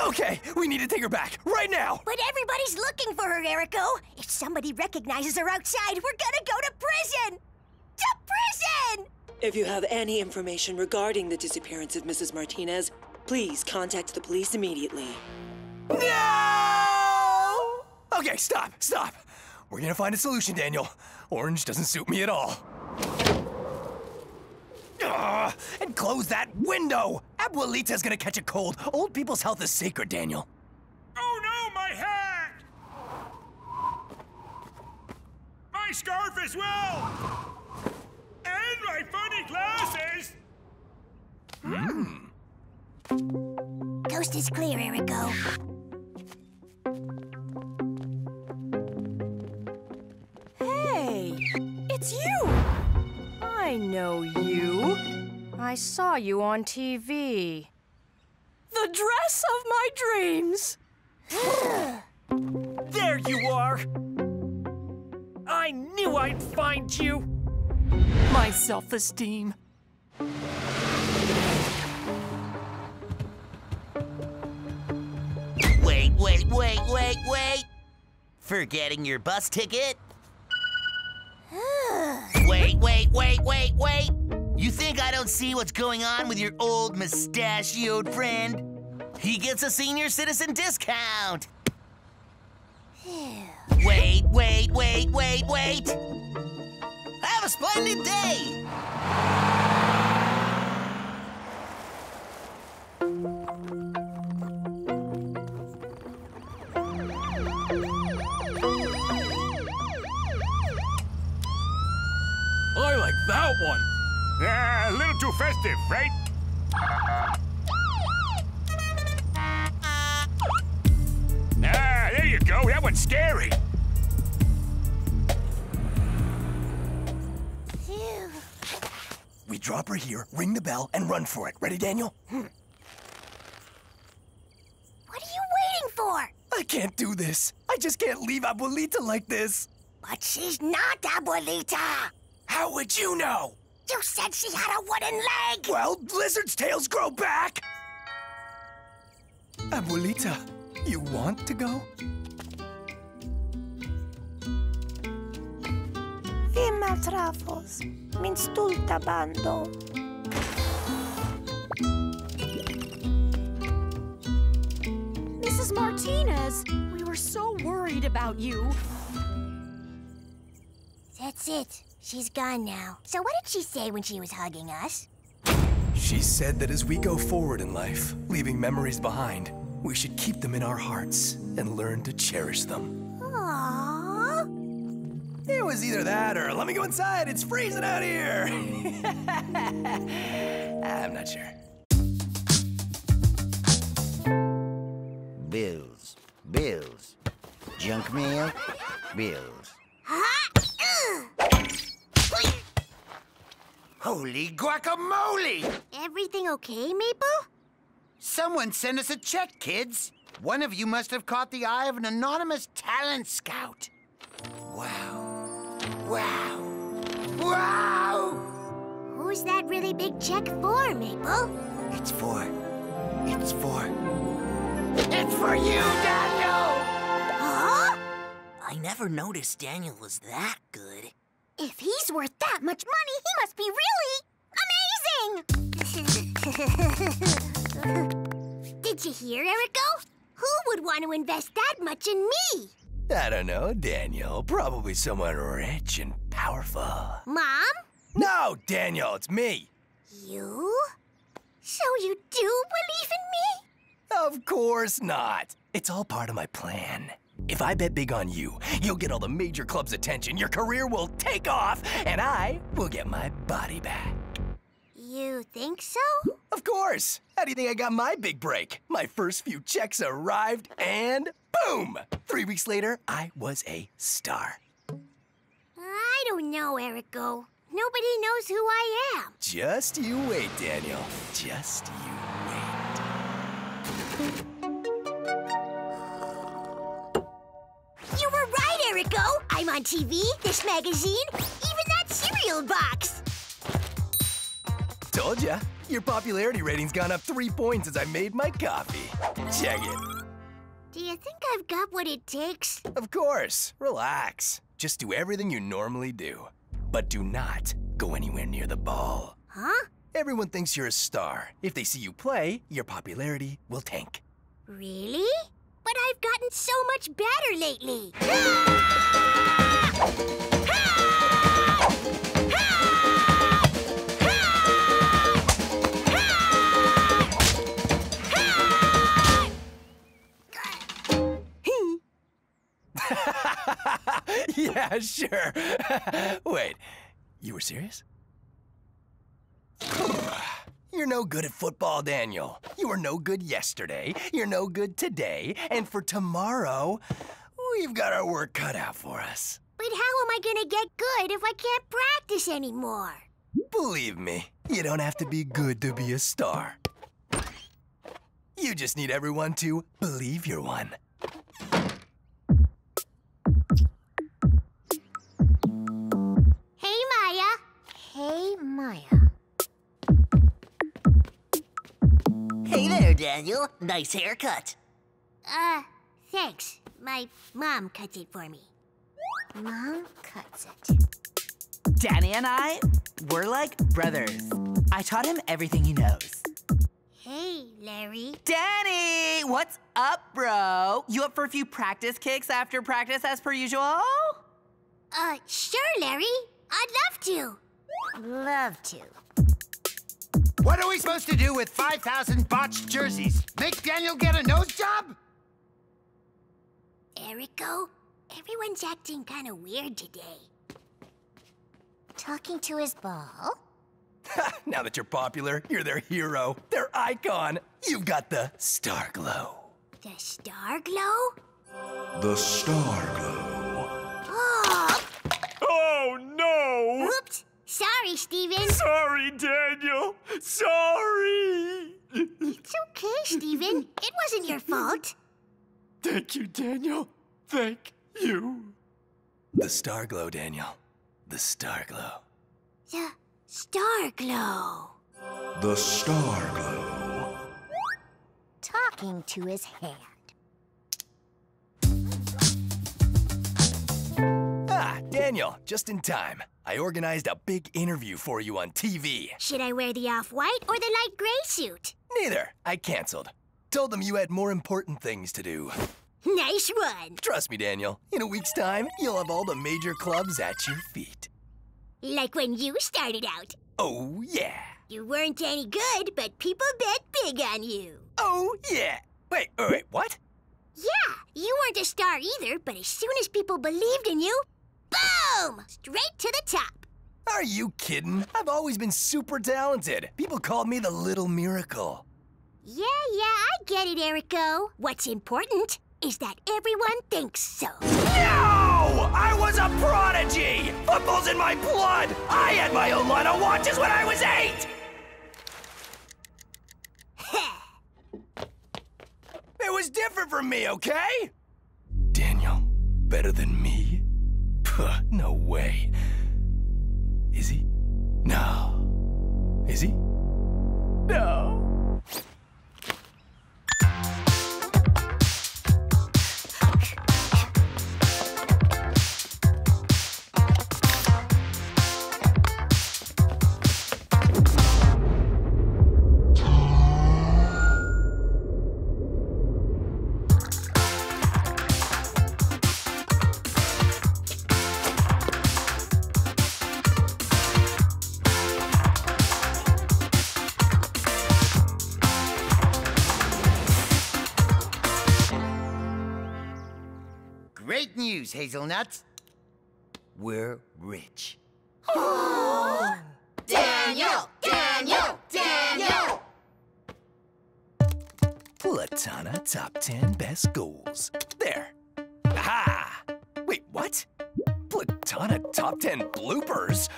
Okay, we need to take her back, right now! But everybody's looking for her, Erico. If somebody recognizes her outside, we're gonna go to prison. to prison! If you have any information regarding the disappearance of Mrs. Martinez, please contact the police immediately. No! Okay, stop, stop. We're gonna find a solution, Daniel. Orange doesn't suit me at all. Ugh, and close that window! Abuelita's gonna catch a cold. Old people's health is sacred, Daniel. Oh no, my hat! My scarf as well! And my funny glasses! Hmm. Coast is clear, Erico. I know you. I saw you on TV. The dress of my dreams! [GASPS] There you are! I knew I'd find you! My self esteem. Wait, wait, wait, wait, wait! Forgetting your bus ticket? Wait, wait, wait! You think I don't see what's going on with your old mustachioed friend? He gets a senior citizen discount! wait, wait, wait, wait, wait! Have a splendid day! That one. Ah, a little too festive, right? Ah, there you go. That one's scary. We drop her here, ring the bell, and run for it. Ready, Daniel? What are you waiting for? I can't do this. I just can't leave Abuelita like this. But she's not Abuelita! How would you know? You said she had a wooden leg! Well, lizard's tails grow back! Abuelita, you want to go? Vi maltrafos, min stulta bando. Mrs. Martinez, we were so worried about you. That's it. She's gone now. So what did she say when she was hugging us? She said that as we go forward in life, leaving memories behind, we should keep them in our hearts and learn to cherish them. Aww. It was either that or let me go inside, it's freezing out here. [LAUGHS] I'm not sure. Bills. Bills. Junk mail. Bills. Holy guacamole! Everything okay, Maple? Someone sent us a check, kids. One of you must have caught the eye of an anonymous talent scout. Wow. Wow. Wow! Who's that really big check for, Maple? It's for. It's for. It's for you, Daniel! Huh? I never noticed Daniel was that good. If he's worth that much money, he must be really amazing! [LAUGHS] Did you hear, Erico? Who would want to invest that much in me? I don't know, Daniel. Probably someone rich and powerful. Mom? No, Daniel, it's me. You? So you do believe in me? Of course not. It's all part of my plan. If I bet big on you, you'll get all the major clubs' attention, your career will take off, and I will get my body back. You think so? Of course. How do you think I got my big break? My first few checks arrived, and boom! Three weeks later, I was a star. I don't know, Erico. Nobody knows who I am. Just you wait, Daniel. Just you You Erico. I'm on TV, this magazine, even that cereal box. Told ya. Your popularity rating's gone up three points as I made my coffee. Check it. Do you think I've got what it takes? Of course. Relax. Just do everything you normally do. But do not go anywhere near the ball. Huh? Everyone thinks you're a star. If they see you play, your popularity will tank. Really? But I've gotten so much better lately. [LAUGHS] yeah, sure. [LAUGHS] Wait, you were serious? [SIGHS] [LAUGHS] You're no good at football, Daniel. You were no good yesterday, you're no good today, and for tomorrow, we've got our work cut out for us. But how am I gonna get good if I can't practice anymore? Believe me, you don't have to be good to be a star. You just need everyone to believe you're one. Daniel. Nice haircut. Uh, thanks. My mom cuts it for me. Mom cuts it. Danny and I, we're like brothers. I taught him everything he knows. Hey, Larry. Danny, what's up, bro? You up for a few practice kicks after practice as per usual? Uh, sure, Larry. I'd love to. Love to. What are we supposed to do with 5,000 botched jerseys? Make Daniel get a nose job? Erico, everyone's acting kind of weird today. Talking to his ball? [LAUGHS] now that you're popular, you're their hero, their icon. You've got the star glow. The star glow? The star glow. Oh! Oh, no! Whoops! Sorry, Steven. Sorry, Daniel. Sorry. It's okay, Steven. It wasn't your fault. Thank you, Daniel. Thank you. The star glow, Daniel. The star glow. The star glow. The star glow. Talking to his hand. Ah, Daniel, just in time. I organized a big interview for you on TV. Should I wear the off-white or the light gray suit? Neither. I canceled. Told them you had more important things to do. Nice one. Trust me, Daniel. In a week's time, you'll have all the major clubs at your feet. Like when you started out. Oh, yeah. You weren't any good, but people bet big on you. Oh, yeah. Wait, wait, wait, what? Yeah, you weren't a star either, but as soon as people believed in you, boom! Straight to the top. Are you kidding? I've always been super talented. People called me the Little Miracle. Yeah, yeah, I get it, Erico. What's important is that everyone thinks so. No! I was a prodigy! Football's in my blood! I had my own line of watches when I was eight! [LAUGHS] it was different from me, okay? Daniel, better than me? [LAUGHS] No way. Is he? No. Is he? No. Great Hazelnuts. We're rich. [GASPS] Daniel! Daniel! Daniel! Platana top 10 best goals. There. Aha! Wait, what? Platana top 10 bloopers?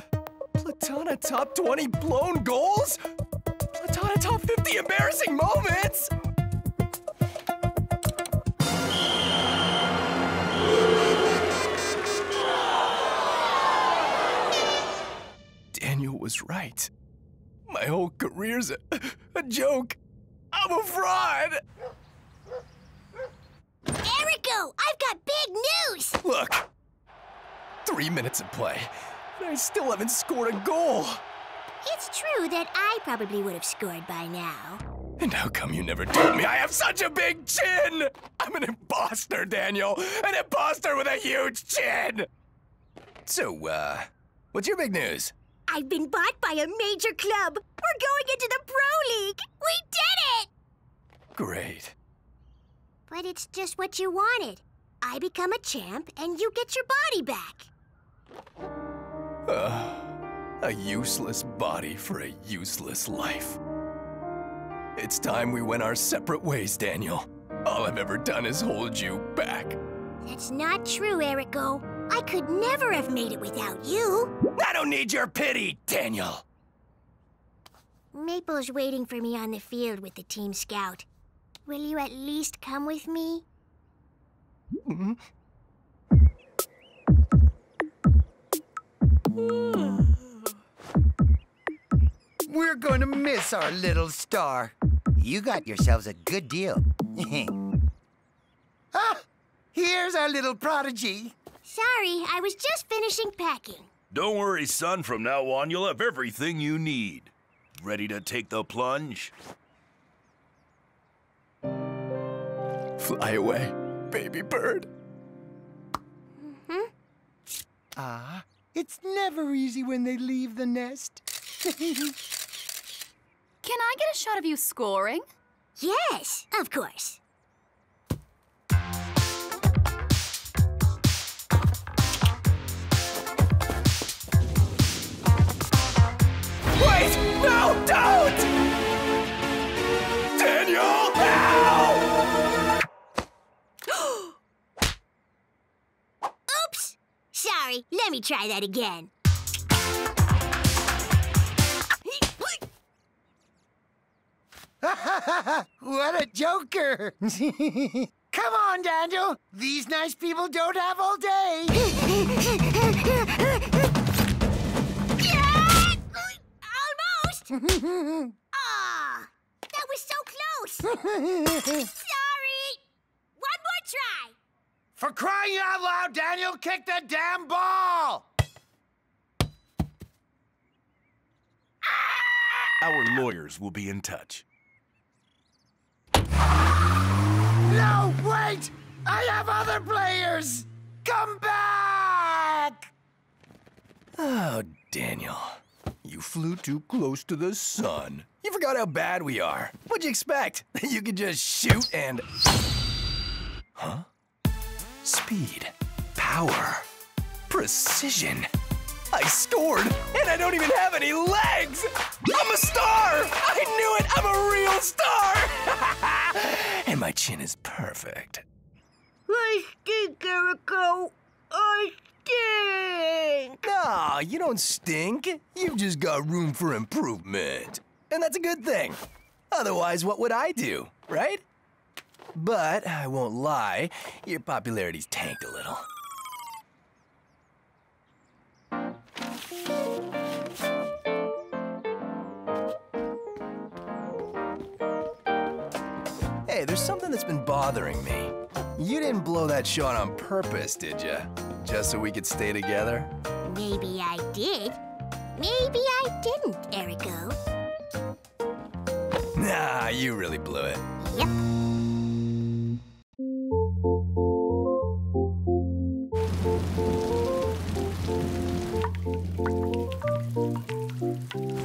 Platana top 20 blown goals? Platana top 50 embarrassing moments? Was right. My whole career's a, a joke. I'm a fraud. Erico, I've got big news! Look, three minutes of play. and I still haven't scored a goal. It's true that I probably would have scored by now. And how come you never told me I have such a big chin? I'm an imposter, Daniel. An imposter with a huge chin. So, uh, what's your big news? I've been bought by a major club. We're going into the Pro League. We did it! Great. But it's just what you wanted. I become a champ, and you get your body back. Uh, a useless body for a useless life. It's time we went our separate ways, Daniel. All I've ever done is hold you back. That's not true, Erico. I could never have made it without you. I don't need your pity, Daniel. Maple's waiting for me on the field with the team scout. Will you at least come with me? We're gonna miss our little star. You got yourselves a good deal. [LAUGHS] ah, here's our little prodigy. Sorry, I was just finishing packing. Don't worry, son. From now on, you'll have everything you need. Ready to take the plunge? Fly away, baby bird. Hmm? Ah, it's never easy when they leave the nest. [LAUGHS] Can I get a shot of you scoring? Yes, of course. Sorry, let me try that again. [LAUGHS] what a joker! [LAUGHS] Come on, Daniel. These nice people don't have all day. Almost! [LAUGHS] Ah, that was so close. Sorry. One more try. For crying out loud, Daniel, kick the damn ball! Our lawyers will be in touch. No, wait! I have other players! Come back! Oh, Daniel. You flew too close to the sun. You forgot how bad we are. What'd you expect? [LAUGHS] You could just shoot and. Huh? Speed, power, precision. I scored, and I don't even have any legs! I'm a star! I knew it! I'm a real star! [LAUGHS] and my chin is perfect. I stink, Erico. I stink. Nah, you don't stink. You've just got room for improvement. And that's a good thing. Otherwise, what would I do, right? But I won't lie, your popularity's tanked a little. Hey, there's something that's been bothering me. You didn't blow that shot on purpose, did you? Just so we could stay together? Maybe I did. Maybe I didn't, Erico. Nah, you really blew it. Yep.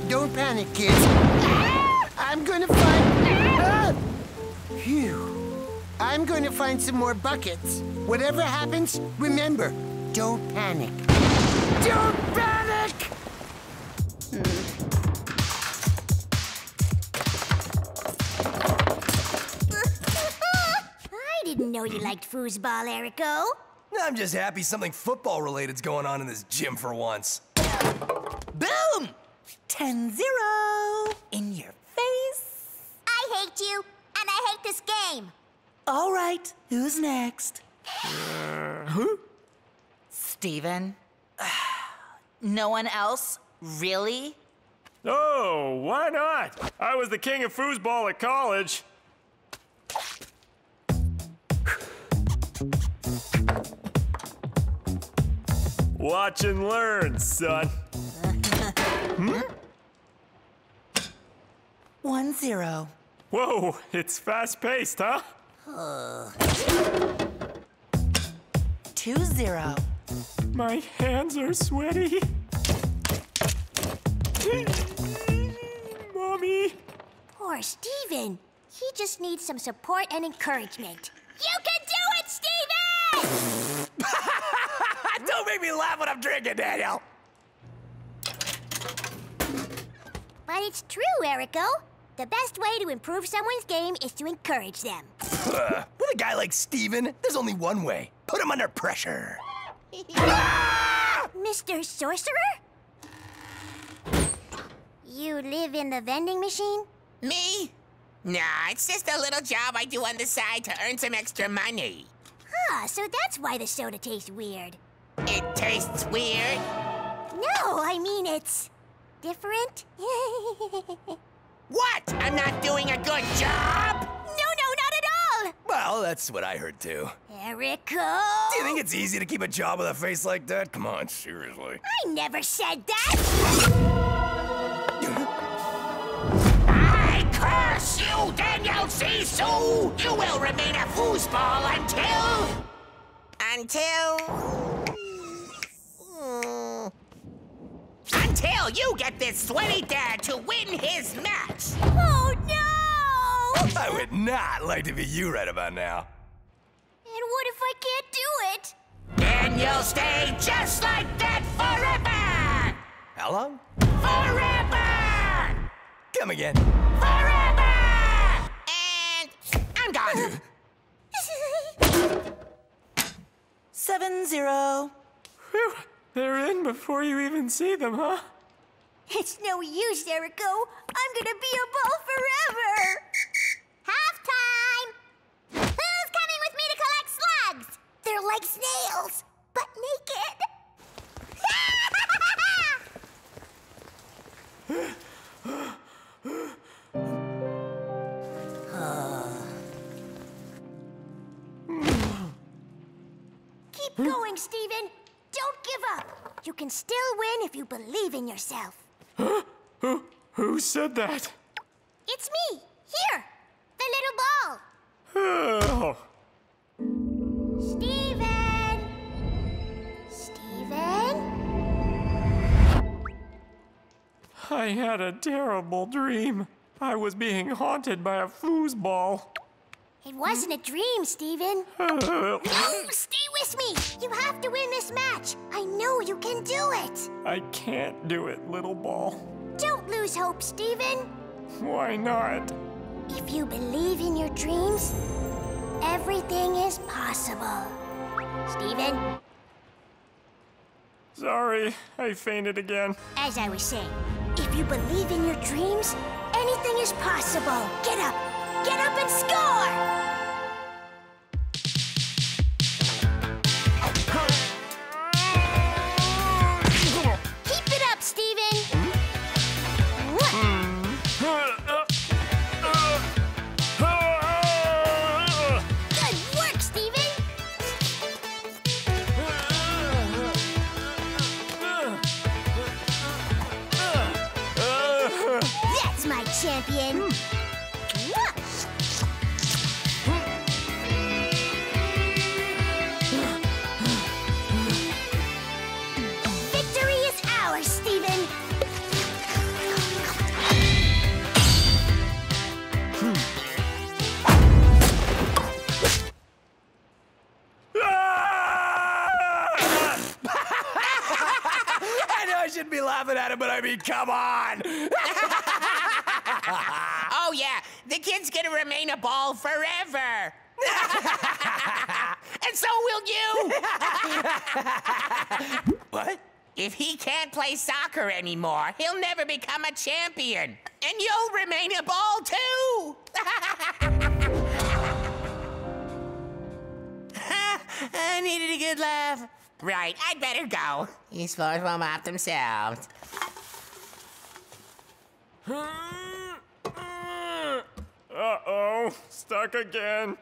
Don't panic, kids. I'm gonna find. Ah! Phew. I'm to find some more buckets. Whatever happens, remember, don't panic. Don't panic! [LAUGHS] I didn't know you liked foosball, Erico. I'm just happy something football related's going on in this gym for once. Boom! 10 0 in your face. I hate you, and I hate this game. All right, who's next? Who? Steven? [SIGHS] no one else? Really? Oh, why not? I was the king of foosball at college. Watch and learn, son. hmm? One zero. Whoa, it's fast paced, huh? Two zero. My hands are sweaty. [LAUGHS] Mommy. Poor Steven. He just needs some support and encouragement. You can do it, Steven! [LAUGHS] Don't make me laugh when I'm drinking, Daniel. But it's true, Erico. The best way to improve someone's game is to encourage them. [SIGHS] With a guy like Steven, there's only one way. Put him under pressure. [LAUGHS] Mr. Sorcerer? You live in the vending machine? Me? Nah, it's just a little job I do on the side to earn some extra money. Huh, so that's why the soda tastes weird. It tastes weird? No, I mean it's different. [LAUGHS] What? I'm not doing a good job? No, no, not at all! Well, that's what I heard too. Erico! Do you think it's easy to keep a job with a face like that? Come on, seriously. I never said that! I curse you, Daniel Sissou! You will remain a foosball until... Until... Mm. Until you get this sweaty dad to win his match! Oh no! I would not like to be you right about now. And what if I can't do it? Then you'll stay just like that forever! How long? Forever! Come again. Forever! And I'm gone. [LAUGHS] [LAUGHS] Seven zero. Whew, they're in before you even see them, huh? It's no use, Erico. I'm gonna be a ball forever! Halftime! Who's coming with me to collect slugs? They're like snails, but naked. [LAUGHS] Keep going, Steven. Up. You can still win if you believe in yourself. Huh? Who, who said that? It's me, here, the little ball. Oh, Steven! Steven? I had a terrible dream. I was being haunted by a foosball. It wasn't a dream, Steven. [LAUGHS] No, stay with me. You have to win this match. I know you can do it. I can't do it, little ball. Don't lose hope, Steven. Why not? If you believe in your dreams, everything is possible. Steven, Sorry, I fainted again. as I was saying, if you believe in your dreams, anything is possible. Get up. Get up and score! Oh yeah, the kid's gonna remain a ball forever. [LAUGHS] and so will you. [LAUGHS] what? If he can't play soccer anymore, he'll never become a champion. And you'll remain a ball too. [LAUGHS] I needed a good laugh. Right, I'd better go. These floors warm up themselves. Hmm? Uh-oh, stuck again.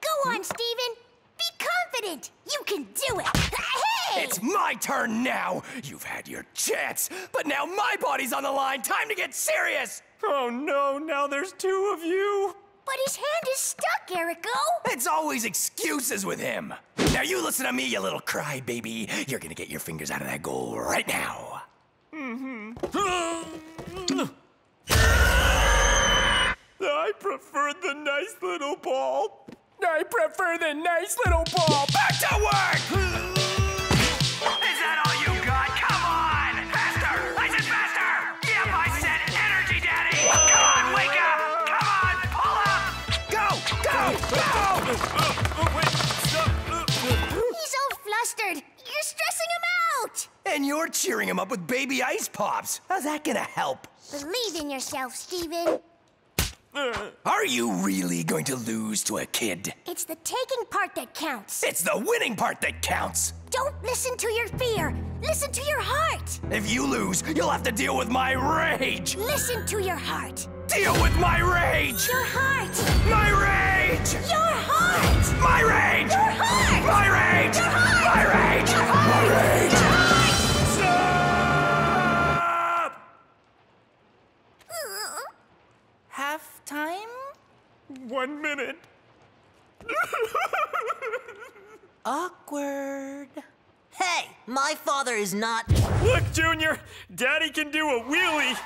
Go on, Steven. Be confident. confident. You can do it. Hey! It's my turn now. You've had your chance, but now my body's on the line. Time to get serious. Oh no, now there's two of you. But his hand is stuck, Erico. It's always excuses with him. Now you listen to me, you little crybaby. You're gonna get your fingers out of that goal right now. Mm-hmm. [GASPS] [GASPS] I prefer the nice little ball. I prefer the nice little ball. Back to work! Is that all you got? Come on! Faster! I said faster! Yep, I said energy, Daddy! Come on, wake up! Come on, pull up! Go! Go! Go! He's all flustered. You're stressing him out. And you're cheering him up with baby ice pops. How's that gonna help? Believe in yourself, Steven. [LAUGHS] Are you really going to lose to a kid? It's the taking part that counts. It's the winning part that counts. Don't listen to your fear. Listen to your heart. If you lose, you'll have to deal with my rage. Listen to your heart. Deal with my rage. Your heart. My rage. Your heart. My rage. Your heart. My rage. Your heart. My rage. Your heart. My rage. Your heart. Half time? One minute. [LAUGHS] Awkward. Hey, my father is not. Look, Junior, Daddy can do a wheelie.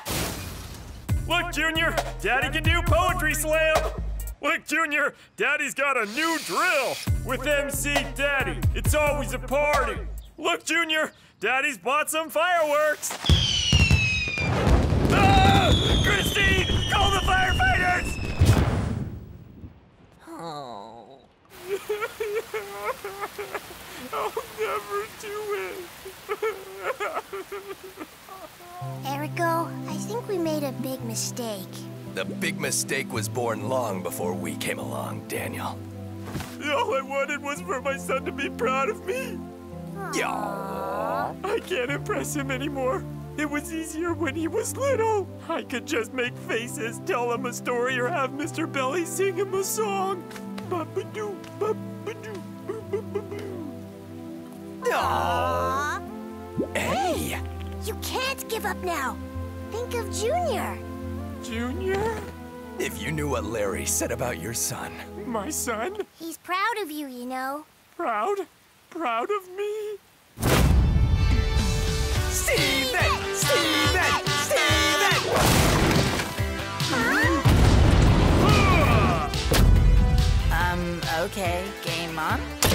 Look, Junior, Daddy can do poetry slam. Look, Junior, Daddy's got a new drill with MC Daddy. It's always a party. Look, Junior, Daddy's bought some fireworks. Oh. [LAUGHS] I'll never do it. [LAUGHS] Erico, I think we made a big mistake. The big mistake was born long before we came along, Daniel. All I wanted was for my son to be proud of me. Yeah. I can't impress him anymore. It was easier when he was little. I could just make faces, tell him a story, or have Mr. Belly sing him a song. Ba-ba-doo, ba-ba-doo, ba-ba-ba-boo. Aww. Hey! You can't give up now. Think of Junior. Junior? If you knew what Larry said about your son. My son? He's proud of you, you know. Proud? Proud of me? Okay, game on.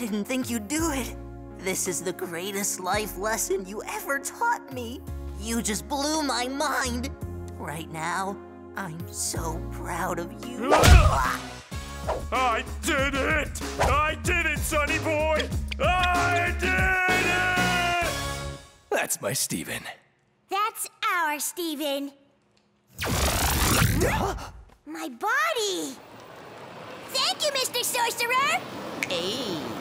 Didn't think you'd do it. This is the greatest life lesson you ever taught me. You just blew my mind. Right now, I'm so proud of you. [LAUGHS] I did it! I did it, sonny boy! I did it! That's my Steven. That's our Steven. My body! Thank you, Mr. Sorcerer! Hey.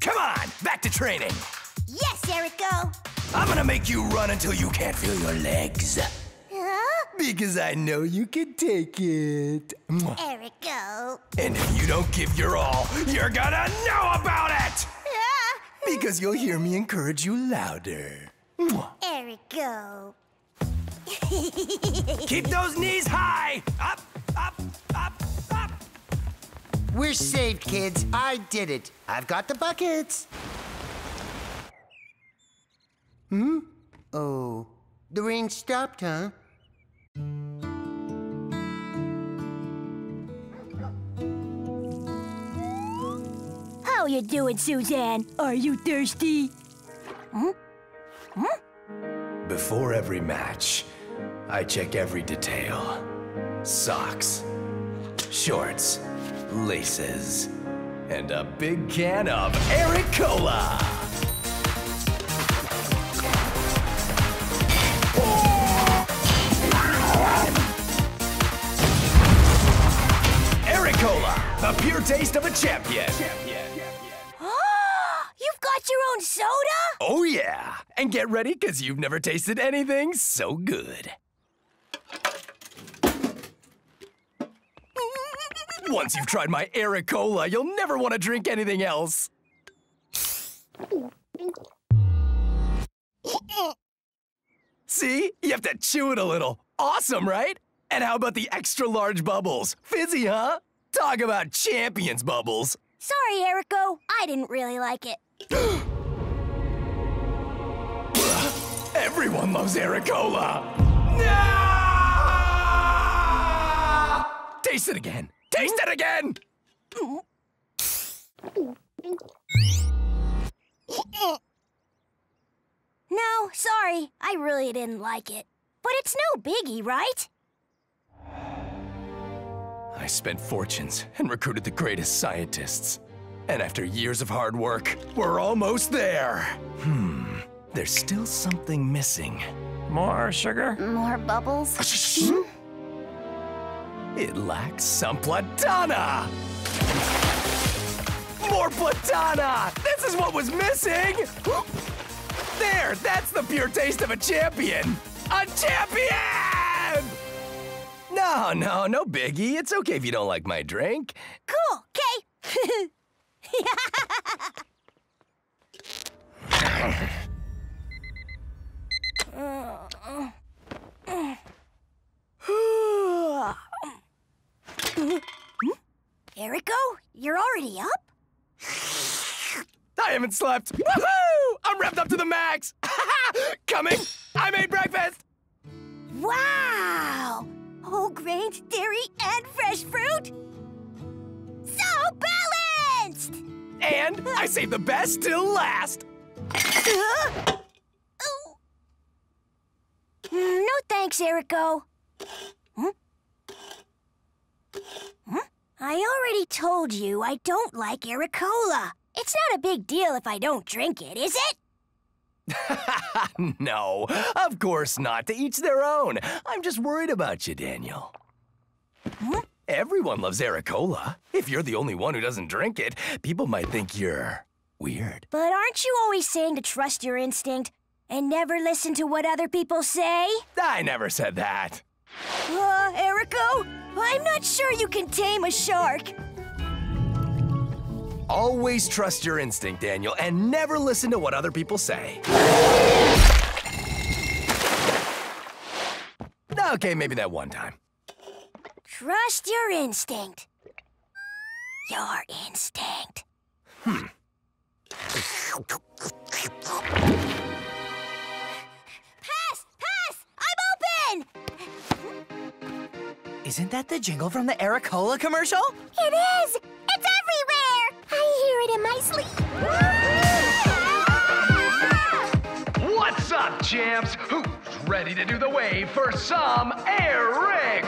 Come on, back to training. Yes, Erico. I'm gonna make you run until you can't feel your legs. Huh? Because I know you can take it. Erico. And if you don't give your all, you're gonna know about it! Ah, Because you'll hear me encourage you louder. Erico. [LAUGHS] Keep those knees high! Up, up, up! We're saved, kids. I did it. I've got the buckets. Hmm? Oh, the rain stopped, huh? How you doing, Suzanne? Are you thirsty? Hmm? Hmm? Before every match, I check every detail. Socks, shorts, laces, and a big can of Ericola. Eric Cola, the pure taste of a champion. Ah, you've got your own soda? Oh, yeah. And get ready, because you've never tasted anything so good. Once you've tried my Ericola, you'll never want to drink anything else. See? You have to chew it a little. Awesome, right? And how about the extra large bubbles? Fizzy, huh? Talk about champions bubbles. Sorry, Erico. I didn't really like it. [GASPS] Everyone loves Ericola. Taste it again. Taste it again. No, sorry. I really didn't like it. But it's no biggie, right? I spent fortunes and recruited the greatest scientists. And after years of hard work, we're almost there. Hmm, there's still something missing. More sugar? More bubbles? It lacks some platana! More platana! This is what was missing! There, that's the pure taste of a champion! A champion! No, no, no biggie. It's okay if you don't like my drink. Cool, okay? Erico, you're already up? I haven't slept. Woohoo! I'm revved up to the max. [LAUGHS] Coming. I made breakfast. Wow! Whole grains, dairy, and fresh fruit? So balanced! And I saved the best till last. [GASPS] No thanks, Erico. Hmm? Hmm? I already told you I don't like Ericola. It's not a big deal if I don't drink it, is it? [LAUGHS] no, of course not. To each their own. I'm just worried about you, Daniel. Everyone loves Ericola. If you're the only one who doesn't drink it, people might think you're weird. But aren't you always saying to trust your instinct and never listen to what other people say? I never said that. Uh, Erico, I'm not sure you can tame a shark. Always trust your instinct, Daniel, and never listen to what other people say. Okay, maybe that one time. Trust your instinct. Your instinct. Hmm. Isn't that the jingle from the Ericola commercial? It is! It's everywhere! I hear it in my sleep. [LAUGHS] What's up, champs? Who's ready to do the wave for some Eric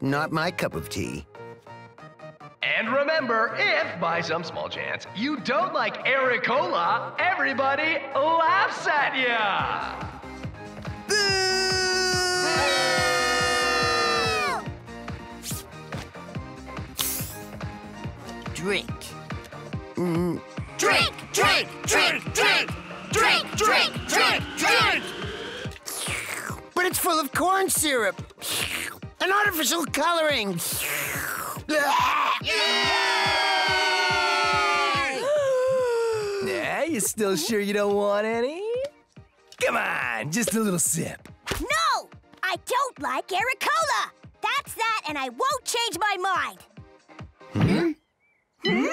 not my cup of tea. And remember, if by some small chance you don't like Ericola, everybody laughs at ya. Drink. Mm, Drink, drink, drink, drink, drink, drink, drink, drink. but it's full of corn syrup and artificial coloring. Yeah, you still sure you don't want any? Come on, just a little sip. No! I don't like Ericola! That's that, and I won't change my mind! Hmm? Hmm?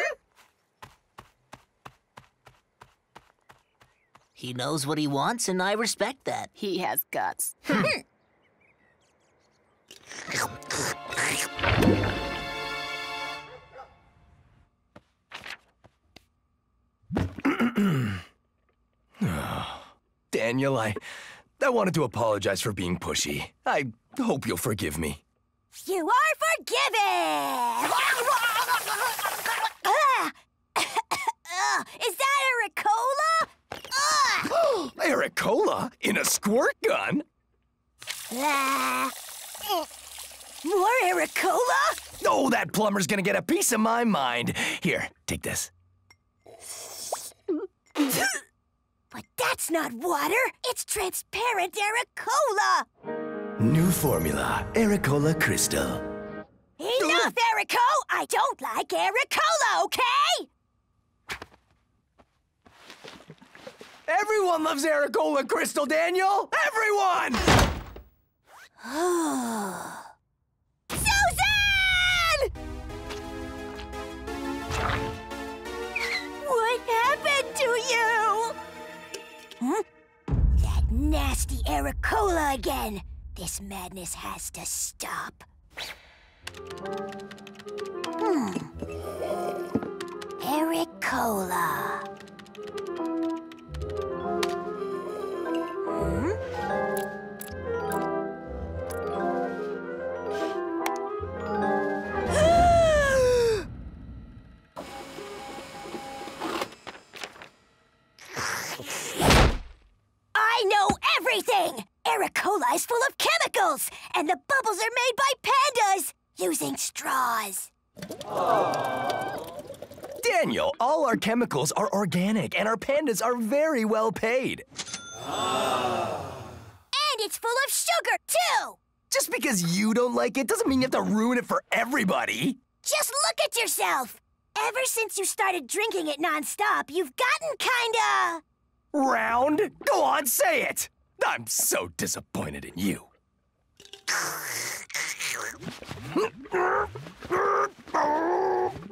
He knows what he wants, and I respect that. He has guts. Daniel, I... I wanted to apologize for being pushy. I hope you'll forgive me. You are forgiven! [LAUGHS] Is that Ericola? Ericola? [GASPS] In a squirt gun? Uh, eh. More Ericola? Oh, that plumber's gonna get a piece of my mind. Here, take this. But that's not water. It's transparent Ericola. New formula, Ericola Crystal. Enough, Erico! I don't like Ericola, okay? Everyone loves Ericola Crystal, Daniel! Everyone! [SIGHS] Oh. What happened to you? Huh? That nasty Ericola again. This madness has to stop. Hmm. Ericola. Everything! Ericola is full of chemicals, and the bubbles are made by pandas using straws. Daniel, all our chemicals are organic, and our pandas are very well paid. And it's full of sugar, too! Just because you don't like it doesn't mean you have to ruin it for everybody. Just look at yourself! Ever since you started drinking it nonstop, you've gotten kinda. Round? Go on, say it! I'm so disappointed in you.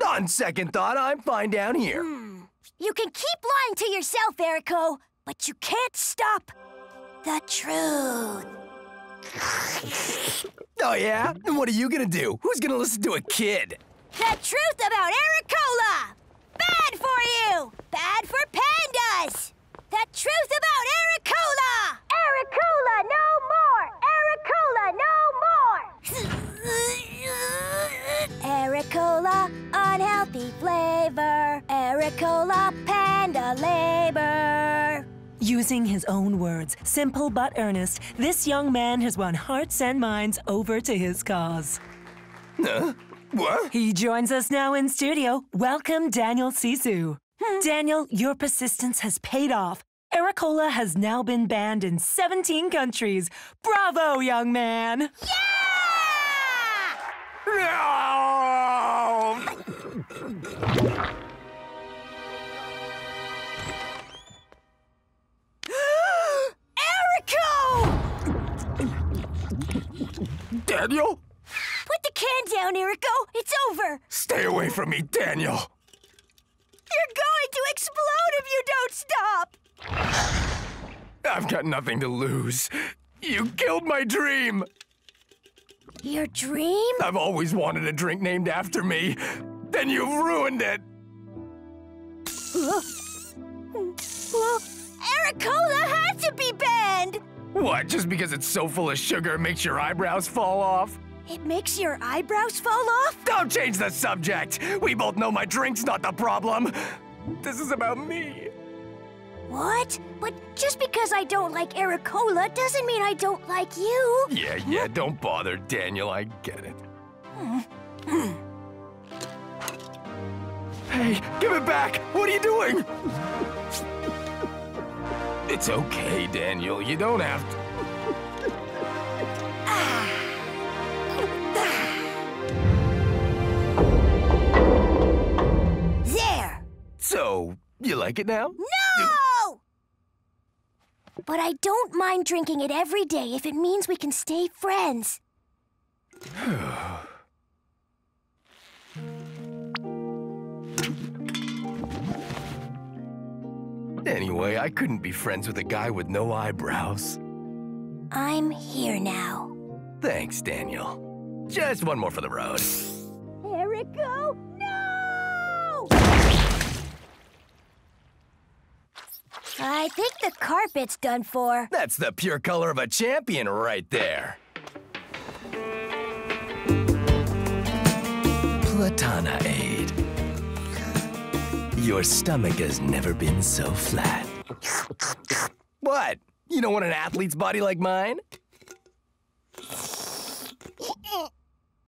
On second thought, I'm fine down here. Hmm. You can keep lying to yourself, Erico, but you can't stop the truth. Oh, yeah? And what are you gonna do? Who's gonna listen to a kid? The truth about Ericola! Bad for you! Bad for pandas! The truth about Ericola! Ericola no more! Ericola no more! Ericola, unhealthy flavor. Ericola, panda labor. Using his own words, simple but earnest, this young man has won hearts and minds over to his cause. Huh? What? He joins us now in studio. Welcome, Daniel Sissou. [LAUGHS] Daniel, your persistence has paid off. Ericola has now been banned in 17 countries. Bravo, young man! [GASPS] Erico! Daniel? Put the can down, Erico. It's over. Stay away from me, Daniel. You're going to explode if you don't stop. I've got nothing to lose. You killed my dream. Your dream? I've always wanted a drink named after me. Then you've ruined it. Well, Ericola has to be banned. What, just because it's so full of sugar makes your eyebrows fall off? It makes your eyebrows fall off? Don't change the subject! We both know my drink's not the problem. This is about me. What? But just because I don't like Ericola doesn't mean I don't like you. Yeah, yeah, don't bother, Daniel. I get it. Hmm. Hey, give it back! What are you doing? It's okay, Daniel. You don't have to. Ah. So, you like it now? No! But I don't mind drinking it every day if it means we can stay friends. [SIGHS] Anyway, I couldn't be friends with a guy with no eyebrows. I'm here now. Thanks, Daniel. Just one more for the road. Erico, no! I think the carpet's done for. That's the pure color of a champion right there. Platana Aid. Your stomach has never been so flat. What? You don't want an athlete's body like mine?